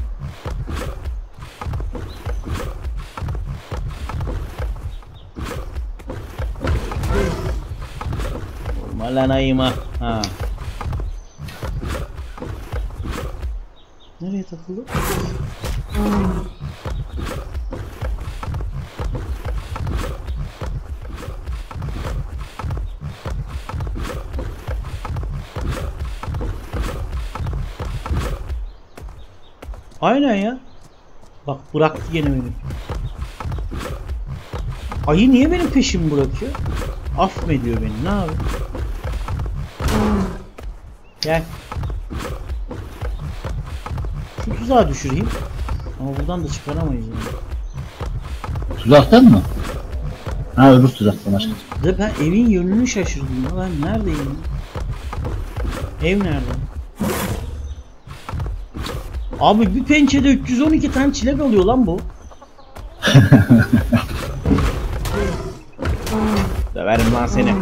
Vurma lan ayıma. Ha. Nereye takıldı? Aynen ya. Bak bıraktı gene beni. Ayı niye benim peşimi bırakıyor? Affediyor beni. Ne abi? Gel. Şu tuzağa düşüreyim. Ama buradan da çıkaramayız yani. Tuzaktan mı? Ha öbür tuzaktan aşkım. De ben evin yönünü şaşırdım ya. Ben neredeyim? Ev nerede? Abi bir pençede 312 tane çilek alıyor lan bu. Döverim lan seni.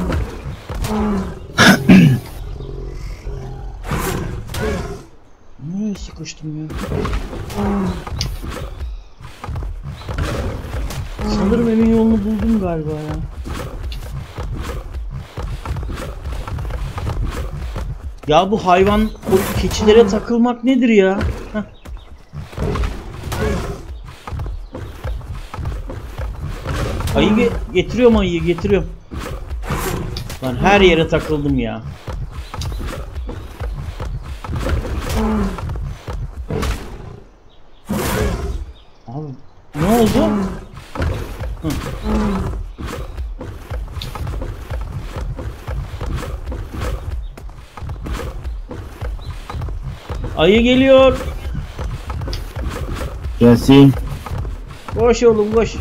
Nereye sıkıştım ya? Sanırım evin yolunu buldum galiba ya. Ya bu hayvan o keçilere takılmak nedir ya? Ayı ge- getiriyorum ayıyı getiriyorum. Lan her yere takıldım ya. Abi ne oldu? Hı. Ayı geliyor. Gelsin. Koş oğlum koş.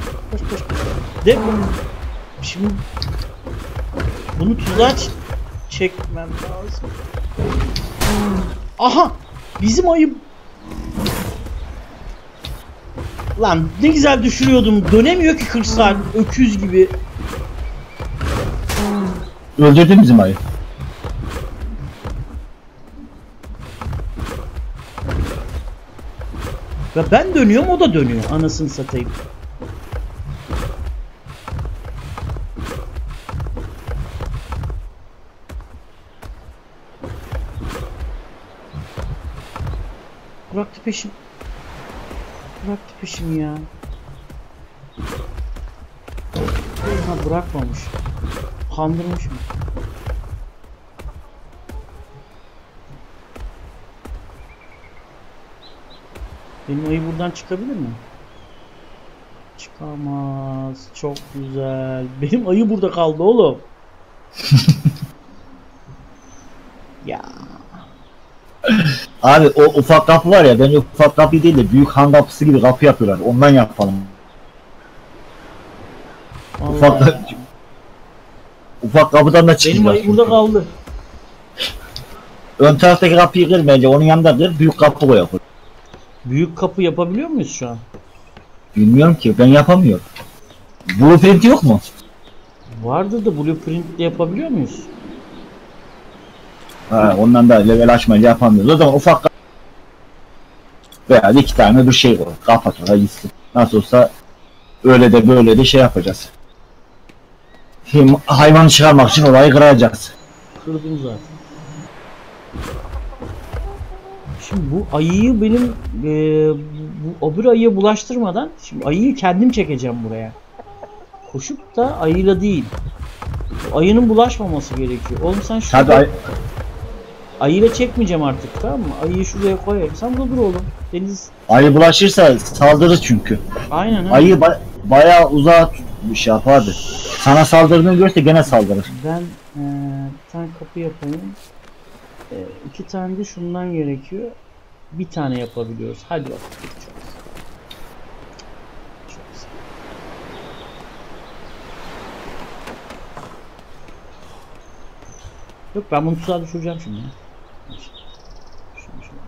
De şimdi bunu tuzağa çekmem lazım. Aha! Bizim ayı Lan ne güzel düşürüyordum. Dönemiyor ki 40 saat. Öküz gibi. Öldürdün bizim ayı. Ve ben dönüyorum o da dönüyor. Anasını satayım. Peşimi ya. Ha bırakmamış. Kandırmış mı? Benim ayı buradan çıkabilir mi? Çıkamaz. Çok güzel. Benim ayı burada kaldı oğlum. ya Abi o ufak kapı var ya bence ufak kapı değil de büyük han kapısı gibi kapı yapıyorlar. Ondan yapalım. Ufak, vallahi. ufak kapıdan da Benim çıkacağız. ayı burada kaldı. Ön taraftaki kapıyı kır bence onun yanında kır büyük kapı koy. Büyük kapı yapabiliyor muyuz şu an? Bilmiyorum ki ben yapamıyorum. Blueprint yok mu? Vardı da blueprint yapabiliyor muyuz? Ha, ondan da level açmayınca yapamıyoruz. O zaman ufak veya iki tane bir şey koy. Kapat oraya gitsin. Nasıl olsa öyle de böyle de şey yapacağız. Şimdi hayvanı çıkarmak için olayı kıracağız. Kırdım zaten. Şimdi bu ayıyı benim e, bu öbür ayıya bulaştırmadan şimdi ayıyı kendim çekeceğim buraya. Koşup da ayıyla değil. Ayının bulaşmaması gerekiyor. Oğlum sen şurada ay- ayıyla çekmeyeceğim artık tamam mı? Ayıyı şuraya koyayım. Sen burada dur oğlum. Deniz ayı bulaşırsa saldırır çünkü. aynen ha. Ayı ba- bayağı uzağa tutmuş yapardı. Sana saldırdığını görse gene saldırır. Ben eee, bir tane kapı yapayım. Eee, iki tane de şundan gerekiyor. Bir tane yapabiliyoruz. Hadi bakalım. Yok ben bunu tuzağa düşüreceğim şimdi. ya. Şunu şöyle.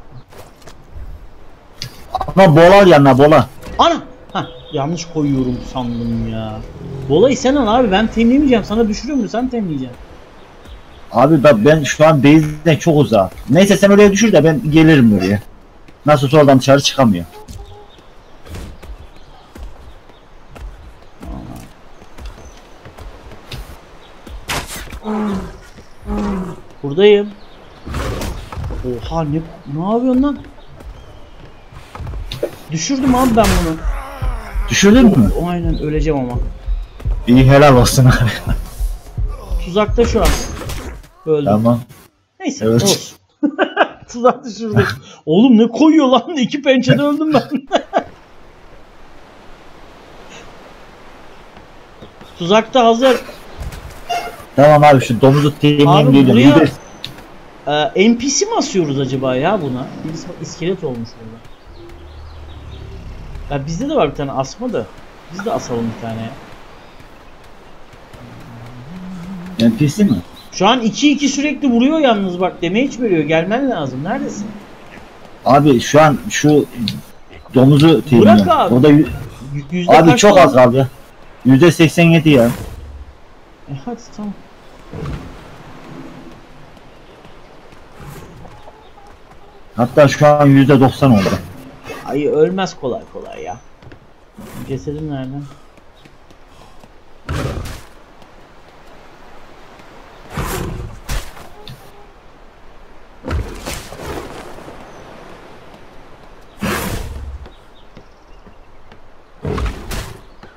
Ama bola al yanına bola. Ana! Hah yanlış koyuyorum sandım ya. Bolayı sen al abi ben temizlemeyeceğim. Sana düşürüyor mu sen temizleyeceksin. Abi ben, ben şu an base'den çok uzak. Neyse sen oraya düşür de ben gelirim oraya. Nasıl olsa oradan dışarı çıkamıyor. Buradayım. Oha ne ne yapıyorsun lan? Düşürdüm abi ben bunu. Düşürdün mü? O aynen öleceğim ama. İyi helal olsun abi. Tuzakta şu an. Öldüm. tamam. Neyse Evet. olsun. Tuzak düşürdüm. Oğlum ne koyuyor lan? İki pençede öldüm ben. Tuzakta hazır. Tamam abi şu domuzu temizleyeyim geliyorum. buraya- Ee, NPC mi asıyoruz acaba ya buna? Birisi iskelet olmuş burada. Ya bizde de var bir tane asma da. Biz de asalım bir tane ya. NPC mi? Şu an 2-2 sürekli vuruyor yalnız bak damage veriyor. Gelmen lazım. Neredesin? Abi şu an şu domuzu temizliyorum. abi. O da y- Y- Yüzde abi kaç çok az kaldı ya. Yüzde 87 ya. E hadi tamam. Hatta şu an yüzde 90 oldu. Ay ölmez kolay kolay ya. Cesedim nerede?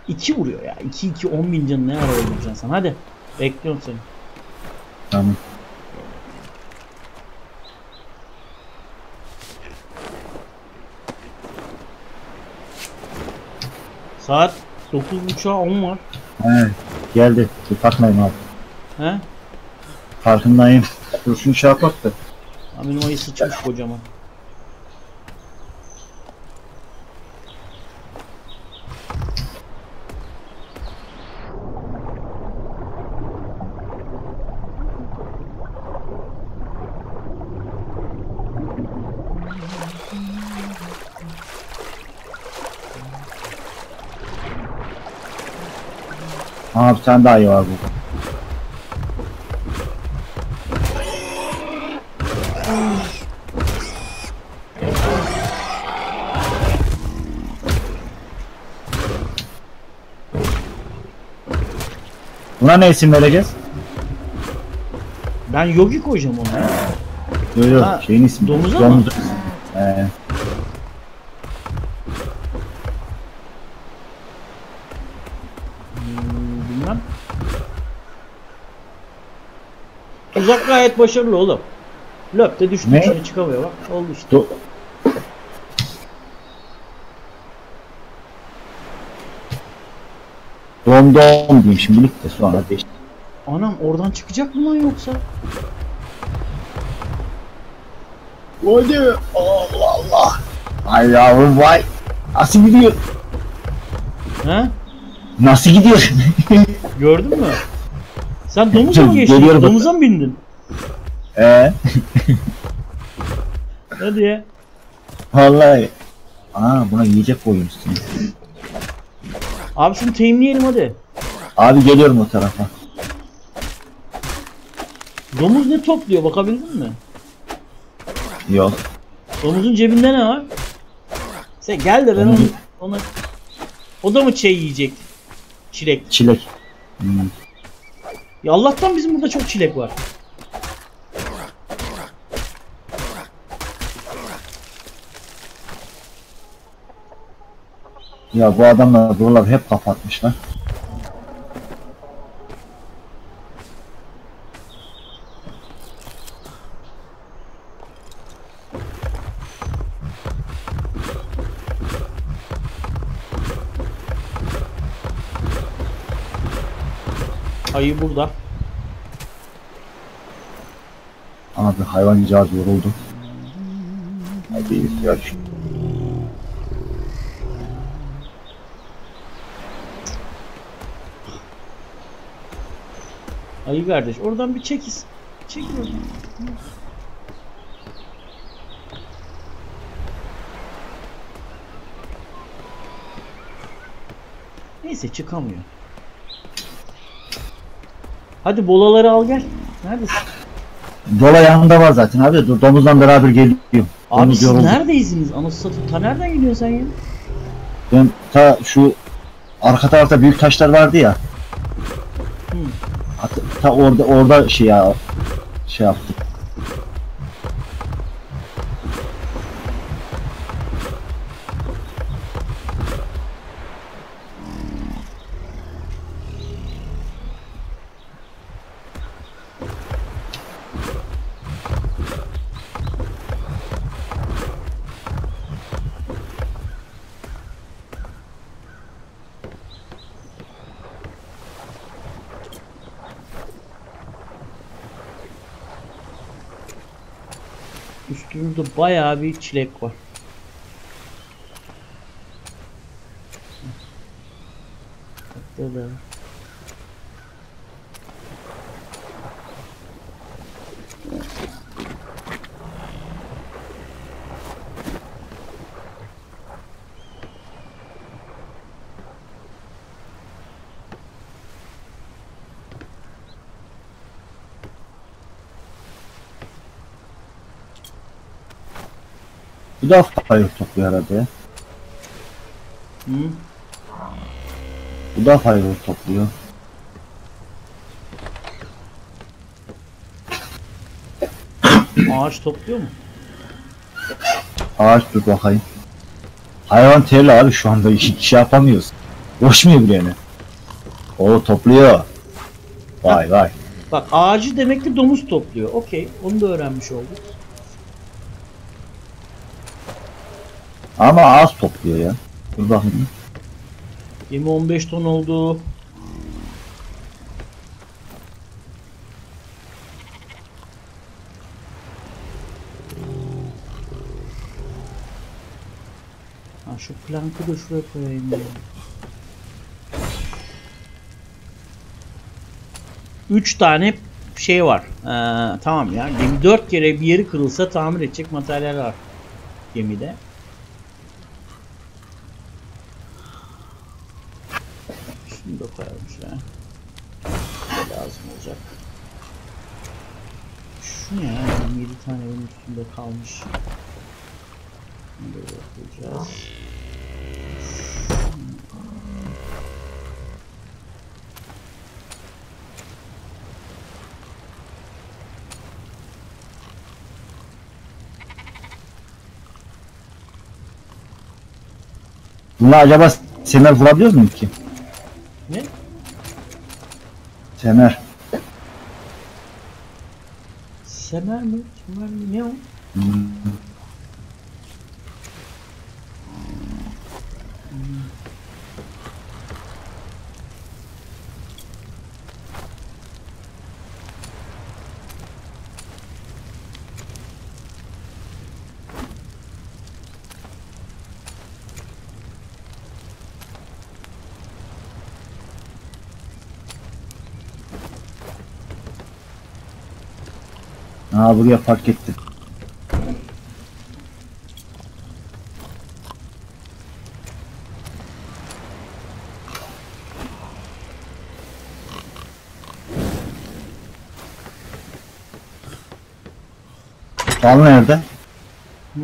İki vuruyor ya. 2 2 10 bin canı ne ara öldüreceksin sen. Hadi. Bekliyorum seni. Tamam. Saat 9.30'a 10 var. He, geldi. Dur bakmayın abi. He? Farkındayım. Dur şunu şey. Ha, Benim ayı sıçmış kocaman. Aha bir tane daha iyi var burada. Buna ne isim vereceğiz? Ben Yogi koyacağım ona. Yok yok Ha, şeyin ismi. domuza mı? Domuzun Uzak gayet başarılı oğlum. Löp de düştü Ne? içine çıkamıyor bak. Oldu işte. do- Dom dom diyeyim şimdilik de sonra değiş. Anam oradan çıkacak mı lan yoksa? Hadi Allah Allah. Ay yavrum vay. Nasıl gidiyor? He? Nasıl gidiyor? Gördün mü? Sen domuza mı geçtin? Domuza mı bindin? Ee, Hadi ya. vallahi. Aa buna yiyecek koymuşsun. Abi şunu teyimleyelim hadi. Abi geliyorum o tarafa. Domuz ne topluyor bakabildin mi? Yok. Domuzun cebinde ne var? Sen gel de ben onu, ona... O da mı şey yiyecek? Çilek. Çilek. Hmm. Ya Allah'tan bizim burada çok çilek var. Ya bu adamlar buraları hep kapatmışlar. Ayı burada. Abi hayvancağız yoruldu. Hadi ihtiyaç. Ayı kardeş oradan bir çekiz. Çekil oradan. Neyse çıkamıyor. Hadi bolaları al gel. Neredesin? Dola yanında var zaten abi. Dur domuzla beraber geliyorum. Abi Domuz siz yoruldu. neredeydiniz? Anasını satayım. Ta nereden gidiyorsun sen ya? Ben ta şu arka tarafta büyük taşlar vardı ya. Hı. Orada orada şey ya şey yaptık. Bayağı bir çilek var. Burada. Bu da fire topluyor herhalde ya. Hı? Bu da fire topluyor. Ağaç topluyor mu? Ağaç dur bakayım. Hayvan terli abi şu anda hiç şey yapamıyoruz. Koşmuyor bile yani. O topluyor. Vay vay. Bak ağacı demek ki domuz topluyor. Okey. Onu da öğrenmiş olduk. Ama az topluyor ya. Dur bakayım. Gemi 15 ton oldu. Ha şu plankı da şuraya koyayım ya. Üç tane şey var. Ee, tamam ya. Gemi dört kere bir yeri kırılsa tamir edecek materyal var gemide. Şunu da koyalım şuraya. Bu da lazım olacak. Şu ne ya? 27 tane benim üstümde kalmış. Bunu da yapacağız. Bunlar acaba semer vurabiliyor muyum ki? Ne? Semer. Semer mi? Semer Ha buraya park ettim. Bal nerede? Hı?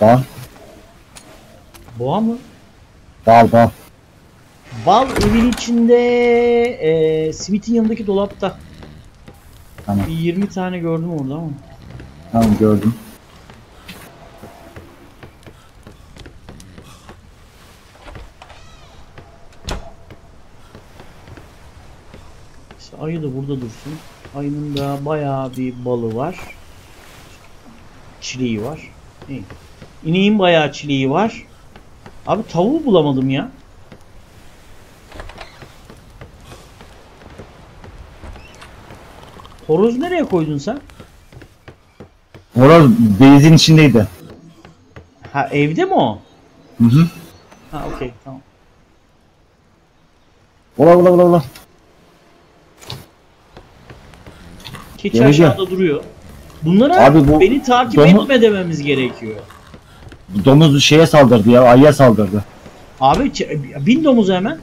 Bal. Boğa mı? Bal bal. Bal evin içinde e, Smith'in yanındaki dolapta. Tamam. Bir 20 tane gördüm orada ama. Tamam gördüm. İşte ayı da burada dursun. Ayının da bayağı bir balı var. Çileği var. İyi. İneğin bayağı çileği var. Abi tavuğu bulamadım ya. Horoz nereye koydun sen? Horoz beyzin içindeydi. Ha evde mi o? Hı hı. Ha okey tamam. Ola ola ola ola. Keçi Geleceğim. aşağıda duruyor. Bunlara Abi bu beni takip domu- etme dememiz gerekiyor. Domuz şeye saldırdı ya ayıya saldırdı. Abi bin domuzu hemen.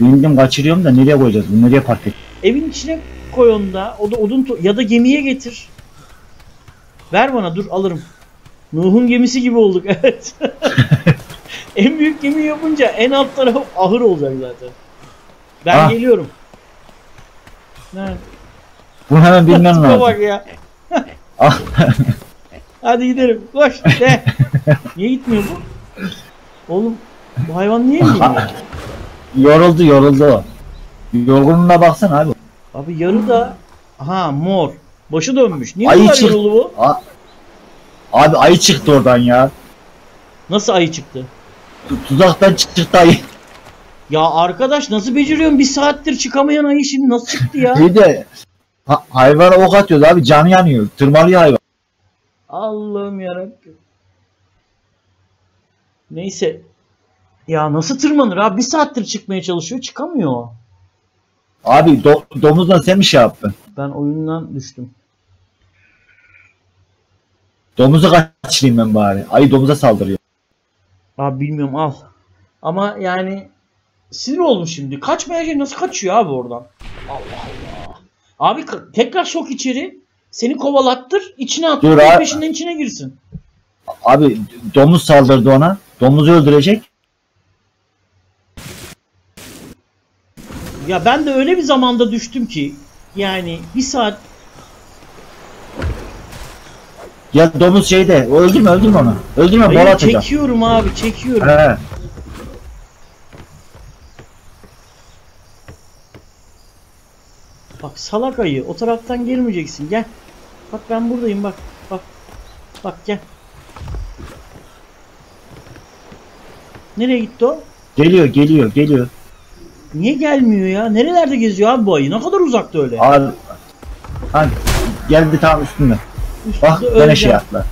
Bildim kaçırıyorum da nereye koyacağız? Bunu nereye park et? Evin içine koy onu da. O da odun ya da gemiye getir. Ver bana dur alırım. Nuh'un gemisi gibi olduk evet. en büyük gemi yapınca en alt tarafı ahır olacak zaten. Ben Ah. geliyorum. Nerede? Bunu hemen bilmem lazım. bak ya. Hadi gidelim. Koş. De. niye gitmiyor bu? Oğlum bu hayvan niye gitmiyor? yoruldu yoruldu. Yorgunluğuna baksana abi. Abi yarı da ha mor. Başı dönmüş. Niye Ayı kadar yoruldu bu? A- Abi ayı çıktı oradan ya. Nasıl ayı çıktı? Tu- Tuzaktan çıktı ayı. Ya arkadaş nasıl beceriyorsun? Bir saattir çıkamayan ayı şimdi nasıl çıktı ya? Bir de ha- hayvana ok atıyordu abi canı yanıyor. Tırmalıyor hayvan. Allah'ım yarabbim. Neyse. Ya nasıl tırmanır abi? Bir saattir çıkmaya çalışıyor. Çıkamıyor. Abi do- domuzdan sen mi şey yaptın? Ben oyundan düştüm. Domuzu kaçırayım ben bari. Ayı domuza saldırıyor. Abi bilmiyorum al. Ama yani sinir oldum şimdi. Kaçmaya şey nasıl kaçıyor abi oradan? Allah Allah. Abi tekrar sok içeri. Seni kovalattır. içine at. Dur abi. Peşinden içine girsin. Abi domuz saldırdı ona. Domuzu öldürecek. Ya ben de öyle bir zamanda düştüm ki yani bir saat Ya domuz şeyde. Öldürme öldürme onu. Öldürme Hayır, atacağım. çekiyorum abi çekiyorum. He. Bak salak ayı o taraftan gelmeyeceksin gel. Bak ben buradayım bak. Bak. Bak gel. Nereye gitti o? Geliyor geliyor geliyor. Niye gelmiyor ya? Nerelerde geziyor abi bu ayı? Ne kadar uzakta öyle? Abi. Ha, geldi tam üstüne. Üstünde Bak öleceğim. şey atla.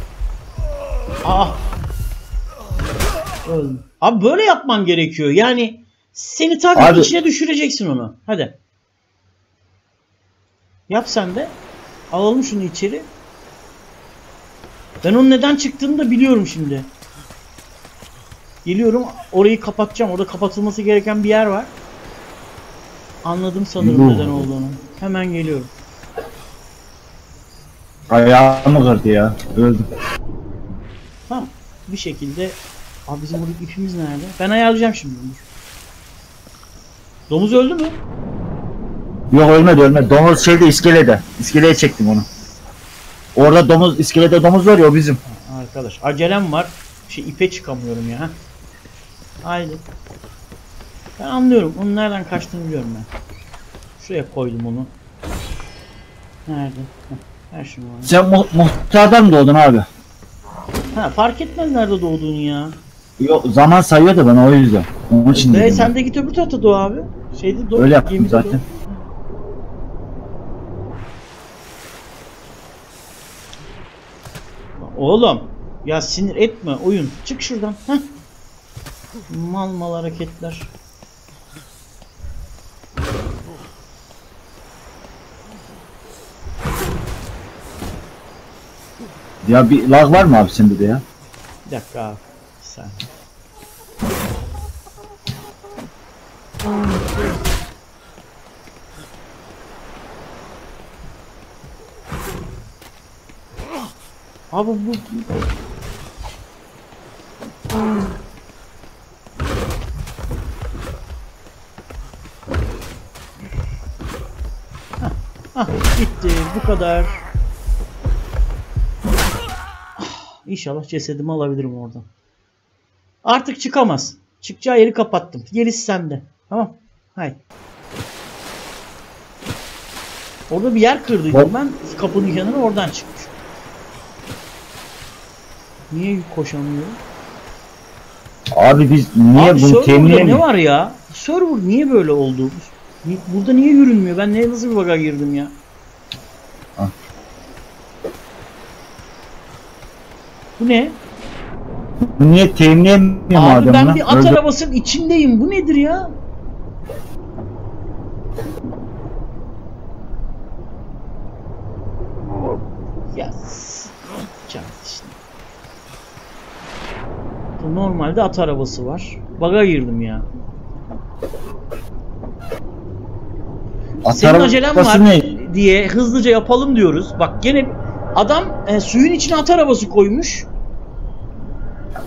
Aa. Öldüm. Abi böyle yapman gerekiyor. Yani seni takip Abi- içine düşüreceksin onu. Hadi. Yap sen de. Alalım şunu içeri. Ben onun neden çıktığını da biliyorum şimdi. Geliyorum. Orayı kapatacağım. Orada kapatılması gereken bir yer var. Anladım sanırım neden olduğunu. Hemen geliyorum. Ayağımı kırdı ya. Öldüm. Tamam. Bir şekilde Abi bizim buradaki ipimiz nerede? Ben ayarlayacağım şimdi. Dur. Domuz öldü mü? Yok ölmedi ölmedi. Domuz şeyde iskelede. İskeleye çektim onu. Orada domuz, iskelede domuz var ya o bizim. Arkadaş acelem var. Şey ipe çıkamıyorum ya. Haydi. Ben anlıyorum. Onun nereden kaçtığını biliyorum ben. Şuraya koydum onu. Nerede? Heh, Ver şunu bana. Sen mu muhtardan doğdun abi? Ha fark etmez nerede doğduğunu ya. Yok zaman sayıyor da bana o yüzden. Onun için E, sen de git öbür tarafta doğ abi. Şeyde doğ. Öyle yaptım zaten. doğ. Oğlum ya sinir etme oyun. Çık şuradan. Heh. Mal mal hareketler. Ya bir lag var mı abi sende de ya? Bir dakika abi. Saniye. Abi bu Hah, hah, bitti bu kadar. İnşallah cesedimi alabilirim oradan. Artık çıkamaz. Çıkacağı yeri kapattım. Gerisi sende. Tamam. Hay. Orada bir yer kırdıydım ben. Kapının kenarına oradan çıkmış. Niye koşamıyorum? Abi biz niye Abi bunu temin ne var ya? Server niye böyle oldu? Burada niye yürünmüyor? Ben ne nasıl bir bug'a girdim ya? Ah. Bu ne? Niye temin edemiyorum Abi adamına? ben bir at Öldü- arabasının içindeyim. Bu nedir ya? Ya s- can işte. Normalde at arabası var. Baga girdim ya. At Senin acelen var ne? diye hızlıca yapalım diyoruz. Bak gene adam e, suyun içine at arabası koymuş.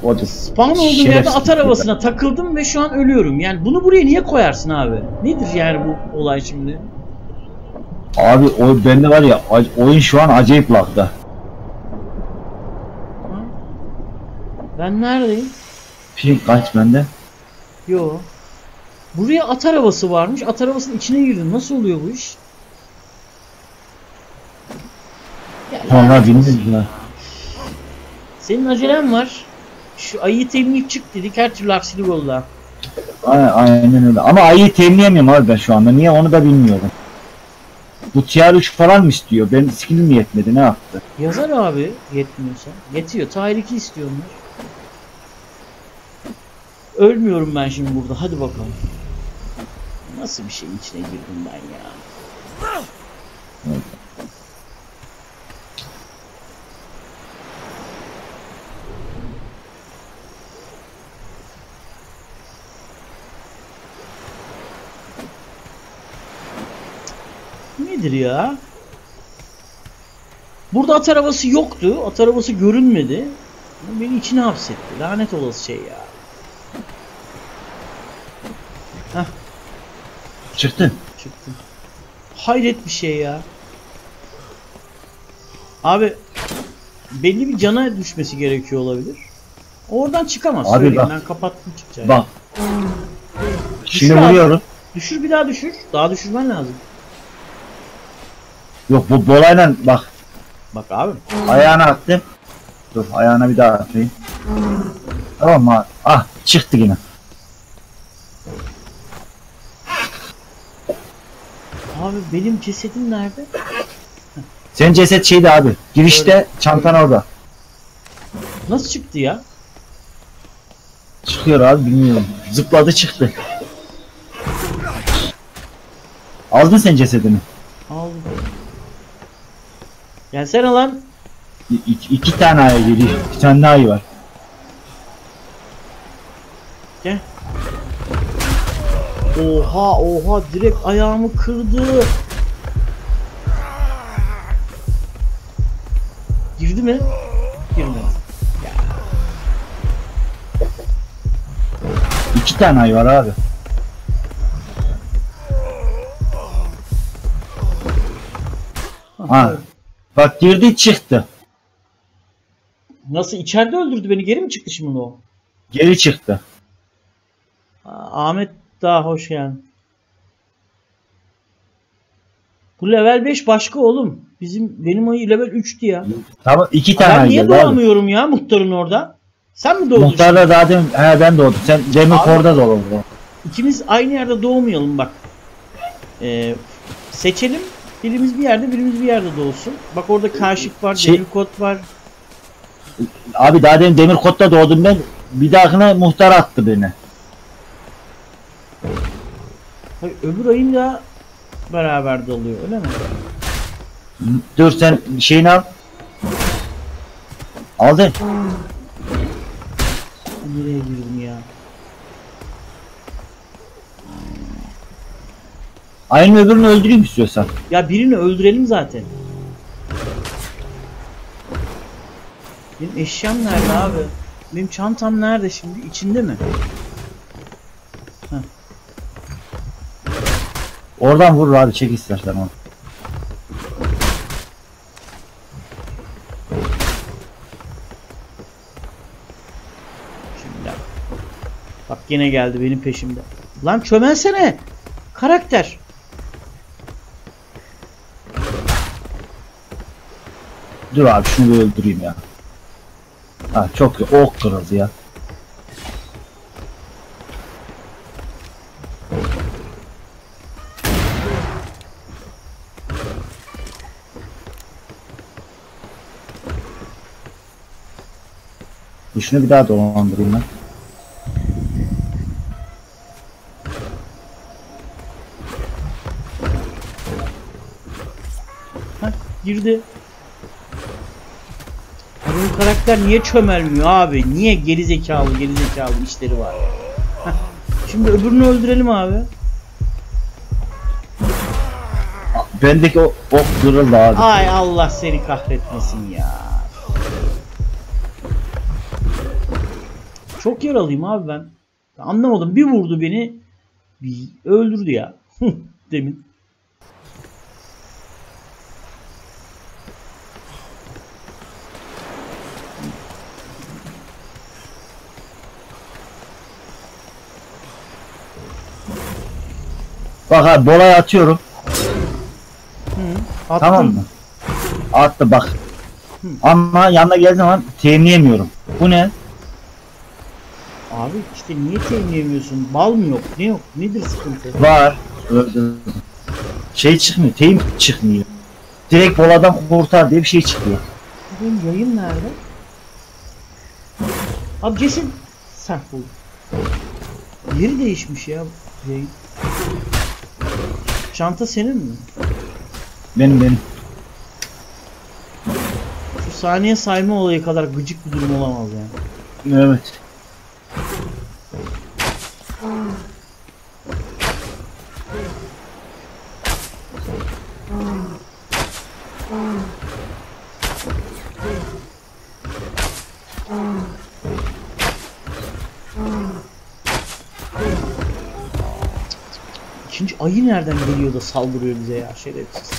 O da Spawn olduğum yerde at arabasına takıldım ve şu an ölüyorum. Yani bunu buraya niye koyarsın abi? Nedir yani bu olay şimdi? Abi o bende var ya oyun şu an acayip lagda. Ha? Ben neredeyim? Ping kaç bende? Yo. Buraya at arabası varmış. At arabasının içine girdim. Nasıl oluyor bu iş? Onlar bilmiyorum ya. Senin acelen var. Şu ayıyı temizleyip çık dedik. Her türlü aksilik oldu ha. Aynen, aynen öyle. Ama ayıyı teminleyemiyorum abi ben şu anda. Niye onu da bilmiyorum. Bu tier 3 falan mı istiyor? Ben skillim mi yetmedi ne yaptı? Yazar abi yetmiyorsa. Yetiyor. Tahir 2 istiyorlar. Ölmüyorum ben şimdi burada. Hadi bakalım. Nasıl bir şeyin içine girdim ben ya? Nedir ya? Burada at arabası yoktu. At arabası görünmedi. Beni içine hapsetti. Lanet olası şey ya. Çıktı. Çıktı. Hayret bir şey ya. Abi belli bir cana düşmesi gerekiyor olabilir. Oradan çıkamaz. Abi söyleyeyim. bak. Ben kapattım çıkacağı. Bak. Şimdi abi. vuruyorum. Düşür bir daha düşür. Daha düşürmen lazım. Yok bu bolayla bak Bak abi. ayağına attım. Dur ayağına bir daha atayım. Tamam mı? Ah çıktı yine. Abi benim cesedim nerede? Senin ceset şeydi abi. Girişte çantan orada. Nasıl çıktı ya? Çıkıyor abi bilmiyorum. Zıpladı çıktı. Aldın sen cesedini. Aldım. Gelsene lan. İ- iki, iki tane ayı geliyor. Bir tane daha ayı var. Gel. Oha oha direkt ayağımı kırdı. Girdi mi? Girmedi. İki tane ayı var abi. Ha. Bak girdi çıktı. Nasıl içeride öldürdü beni geri mi çıktı şimdi o? Geri çıktı. Aa, Ahmet daha hoş geldin. Bu level 5 başka oğlum. Bizim benim ayı level 3'tü ya. Tamam iki tane Ben niye geldi abi. doğamıyorum ya muhtarın orada? Sen mi doğdun? Muhtarla daha demin, he ben doğdum. Sen demin Abi- orada doğdun. İkimiz aynı yerde doğmayalım bak. Ee, seçelim. Birimiz bir yerde, birimiz bir yerde doğsun. Bak orada kaşık var, Şey- demir kot var. Abi daha demin demir kotta doğdum ben. Bir dahakine muhtar attı beni. Hayır, öbür ayın da beraber doluyor öyle mi? Dur sen şeyini al. Aldın. Nereye girdim ya? Aynı öbürünü öldüreyim istiyorsan. Ya birini öldürelim zaten. Benim eşyam nerede abi? Benim çantam nerede şimdi? İçinde mi? Oradan vur abi çek istersen onu. Şimdi. Bak yine geldi benim peşimde. Lan çömelsene. Karakter. Dur abi şunu bir öldüreyim ya. Ha çok. Ok kırıldı ya. Dur Şunu bir daha dolandırayım ben. Hah girdi. Benim karakter niye çömelmiyor abi? Niye geri zekalı geri zekalı işleri var? Hah, Şimdi öbürünü öldürelim abi. Bendeki o ok kırıldı abi. Ay Allah seni kahretmesin ya. Çok yaralıyım abi ben. Anlamadım. Bir vurdu beni. Bir öldürdü ya. Demin. Bak abi bolaya atıyorum. Attım. Tamam mı? Attı bak. Ama yanına geldiği zaman temizleyemiyorum. Bu ne? Abi işte niye temizleyemiyorsun? Bal mı yok? Ne yok? Nedir sıkıntı? Var. Şey çıkmıyor. Teyim çıkmıyor. Direkt boladan kurtar diye bir şey çıkıyor. Benim yayın nerede? Abi ceset sen bul. Yeri değişmiş ya yayın. Çanta senin mi? Benim benim. Şu saniye sayma olayı kadar gıcık bir durum olamaz yani. Evet. İkinci ayı nereden geliyor da saldırıyor bize ya şerefsiz.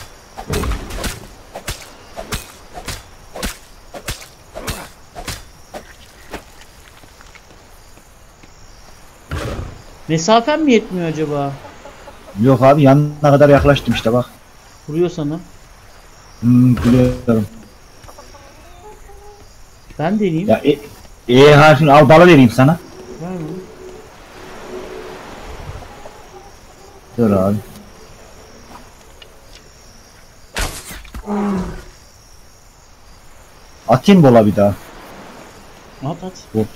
Mesafen mi yetmiyor acaba? Yok abi yanına kadar yaklaştım işte bak. Vuruyor sana. Hmm, biliyorum. Ben deneyeyim. Ya E, e harfini al bala vereyim sana. Ver mi? Dur abi. Atayım bola bir daha. At at. Bot.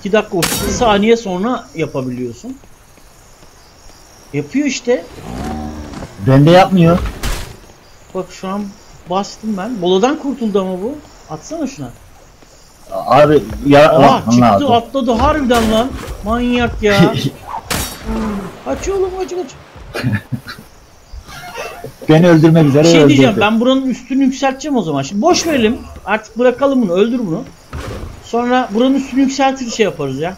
2 dakika 30 saniye sonra yapabiliyorsun. Yapıyor işte. Bende yapmıyor. Bak şu an bastım ben. Boladan kurtuldu ama bu. Atsana şuna. Abi ya Aa, çıktı lazım. atladı harbiden lan. Manyak ya. aç oğlum aç aç. Beni öldürmek üzere şey öldürdü. diyeceğim ben buranın üstünü yükselteceğim o zaman. Şimdi boş verelim. Artık bırakalım bunu. Öldür bunu. Sonra buranın üstünü yükseltir şey yaparız ya.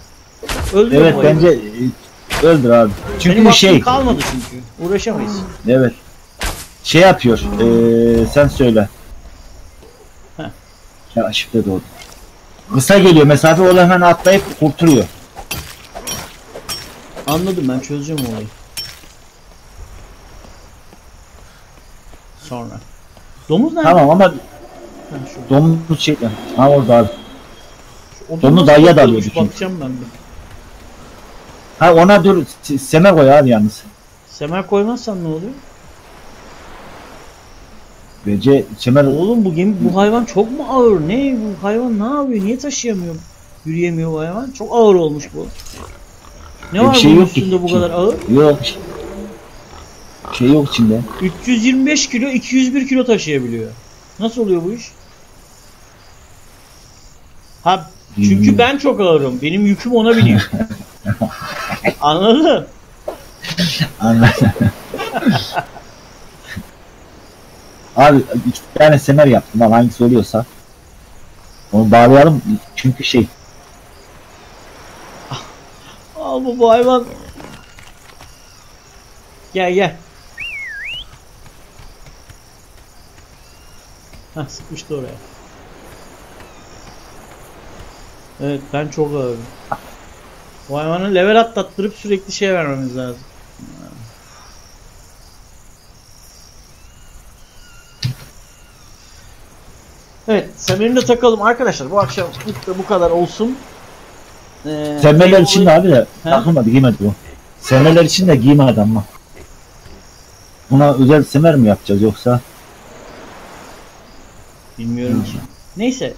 Öldür Evet bence e, öldür abi. Benim Çünkü vaktim şey kalmadı çünkü. Uğraşamayız. evet. Şey yapıyor. eee, sen söyle. Heh. Ya şifre doğdu. Kısa geliyor mesafe o hemen atlayıp kurtuluyor. Anladım ben çözeceğim olayı. Sonra. Domuz nerede? Tamam ama Ha, şu. domuz şey ha orada abi. O Domuz nasıl dayıya bakıyormuş, dalıyordu çünkü. Bakacağım ben bir. Ha ona dur seme koy abi yalnız. Semer koymazsan ne oluyor? Bence semer Oğlum bu gemi bu hayvan çok mu ağır? Ne bu hayvan ne yapıyor? Niye taşıyamıyor? Yürüyemiyor bu hayvan. Çok ağır olmuş bu. Ne var şey bunun yok ki. üstünde bu kadar ağır? yok. Şey yok içinde. 325 kilo 201 kilo taşıyabiliyor. Nasıl oluyor bu iş? Ha çünkü Bilmiyorum. ben çok ağırım. Benim yüküm ona biniyor. Anladın? Anladım. Abi iki tane semer yaptım ama hangisi oluyorsa. Onu bağlayalım çünkü şey Al bu, bu hayvan. Gel gel. Hah sıkmıştı oraya. Evet ben çok ağırım. Bu hayvanı level atlattırıp sürekli şey vermemiz lazım. Evet, semerini de takalım arkadaşlar. Bu akşam bu kadar olsun. Ee, semerler için de abi de takılmadı giymedi bu. Semerler için de giymedi ama. Buna özel semer mi yapacağız yoksa? Bilmiyorum ki. Neyse.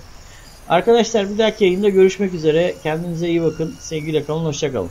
Arkadaşlar bir dahaki yayında görüşmek üzere. Kendinize iyi bakın. Sevgiyle kalın. Hoşça kalın.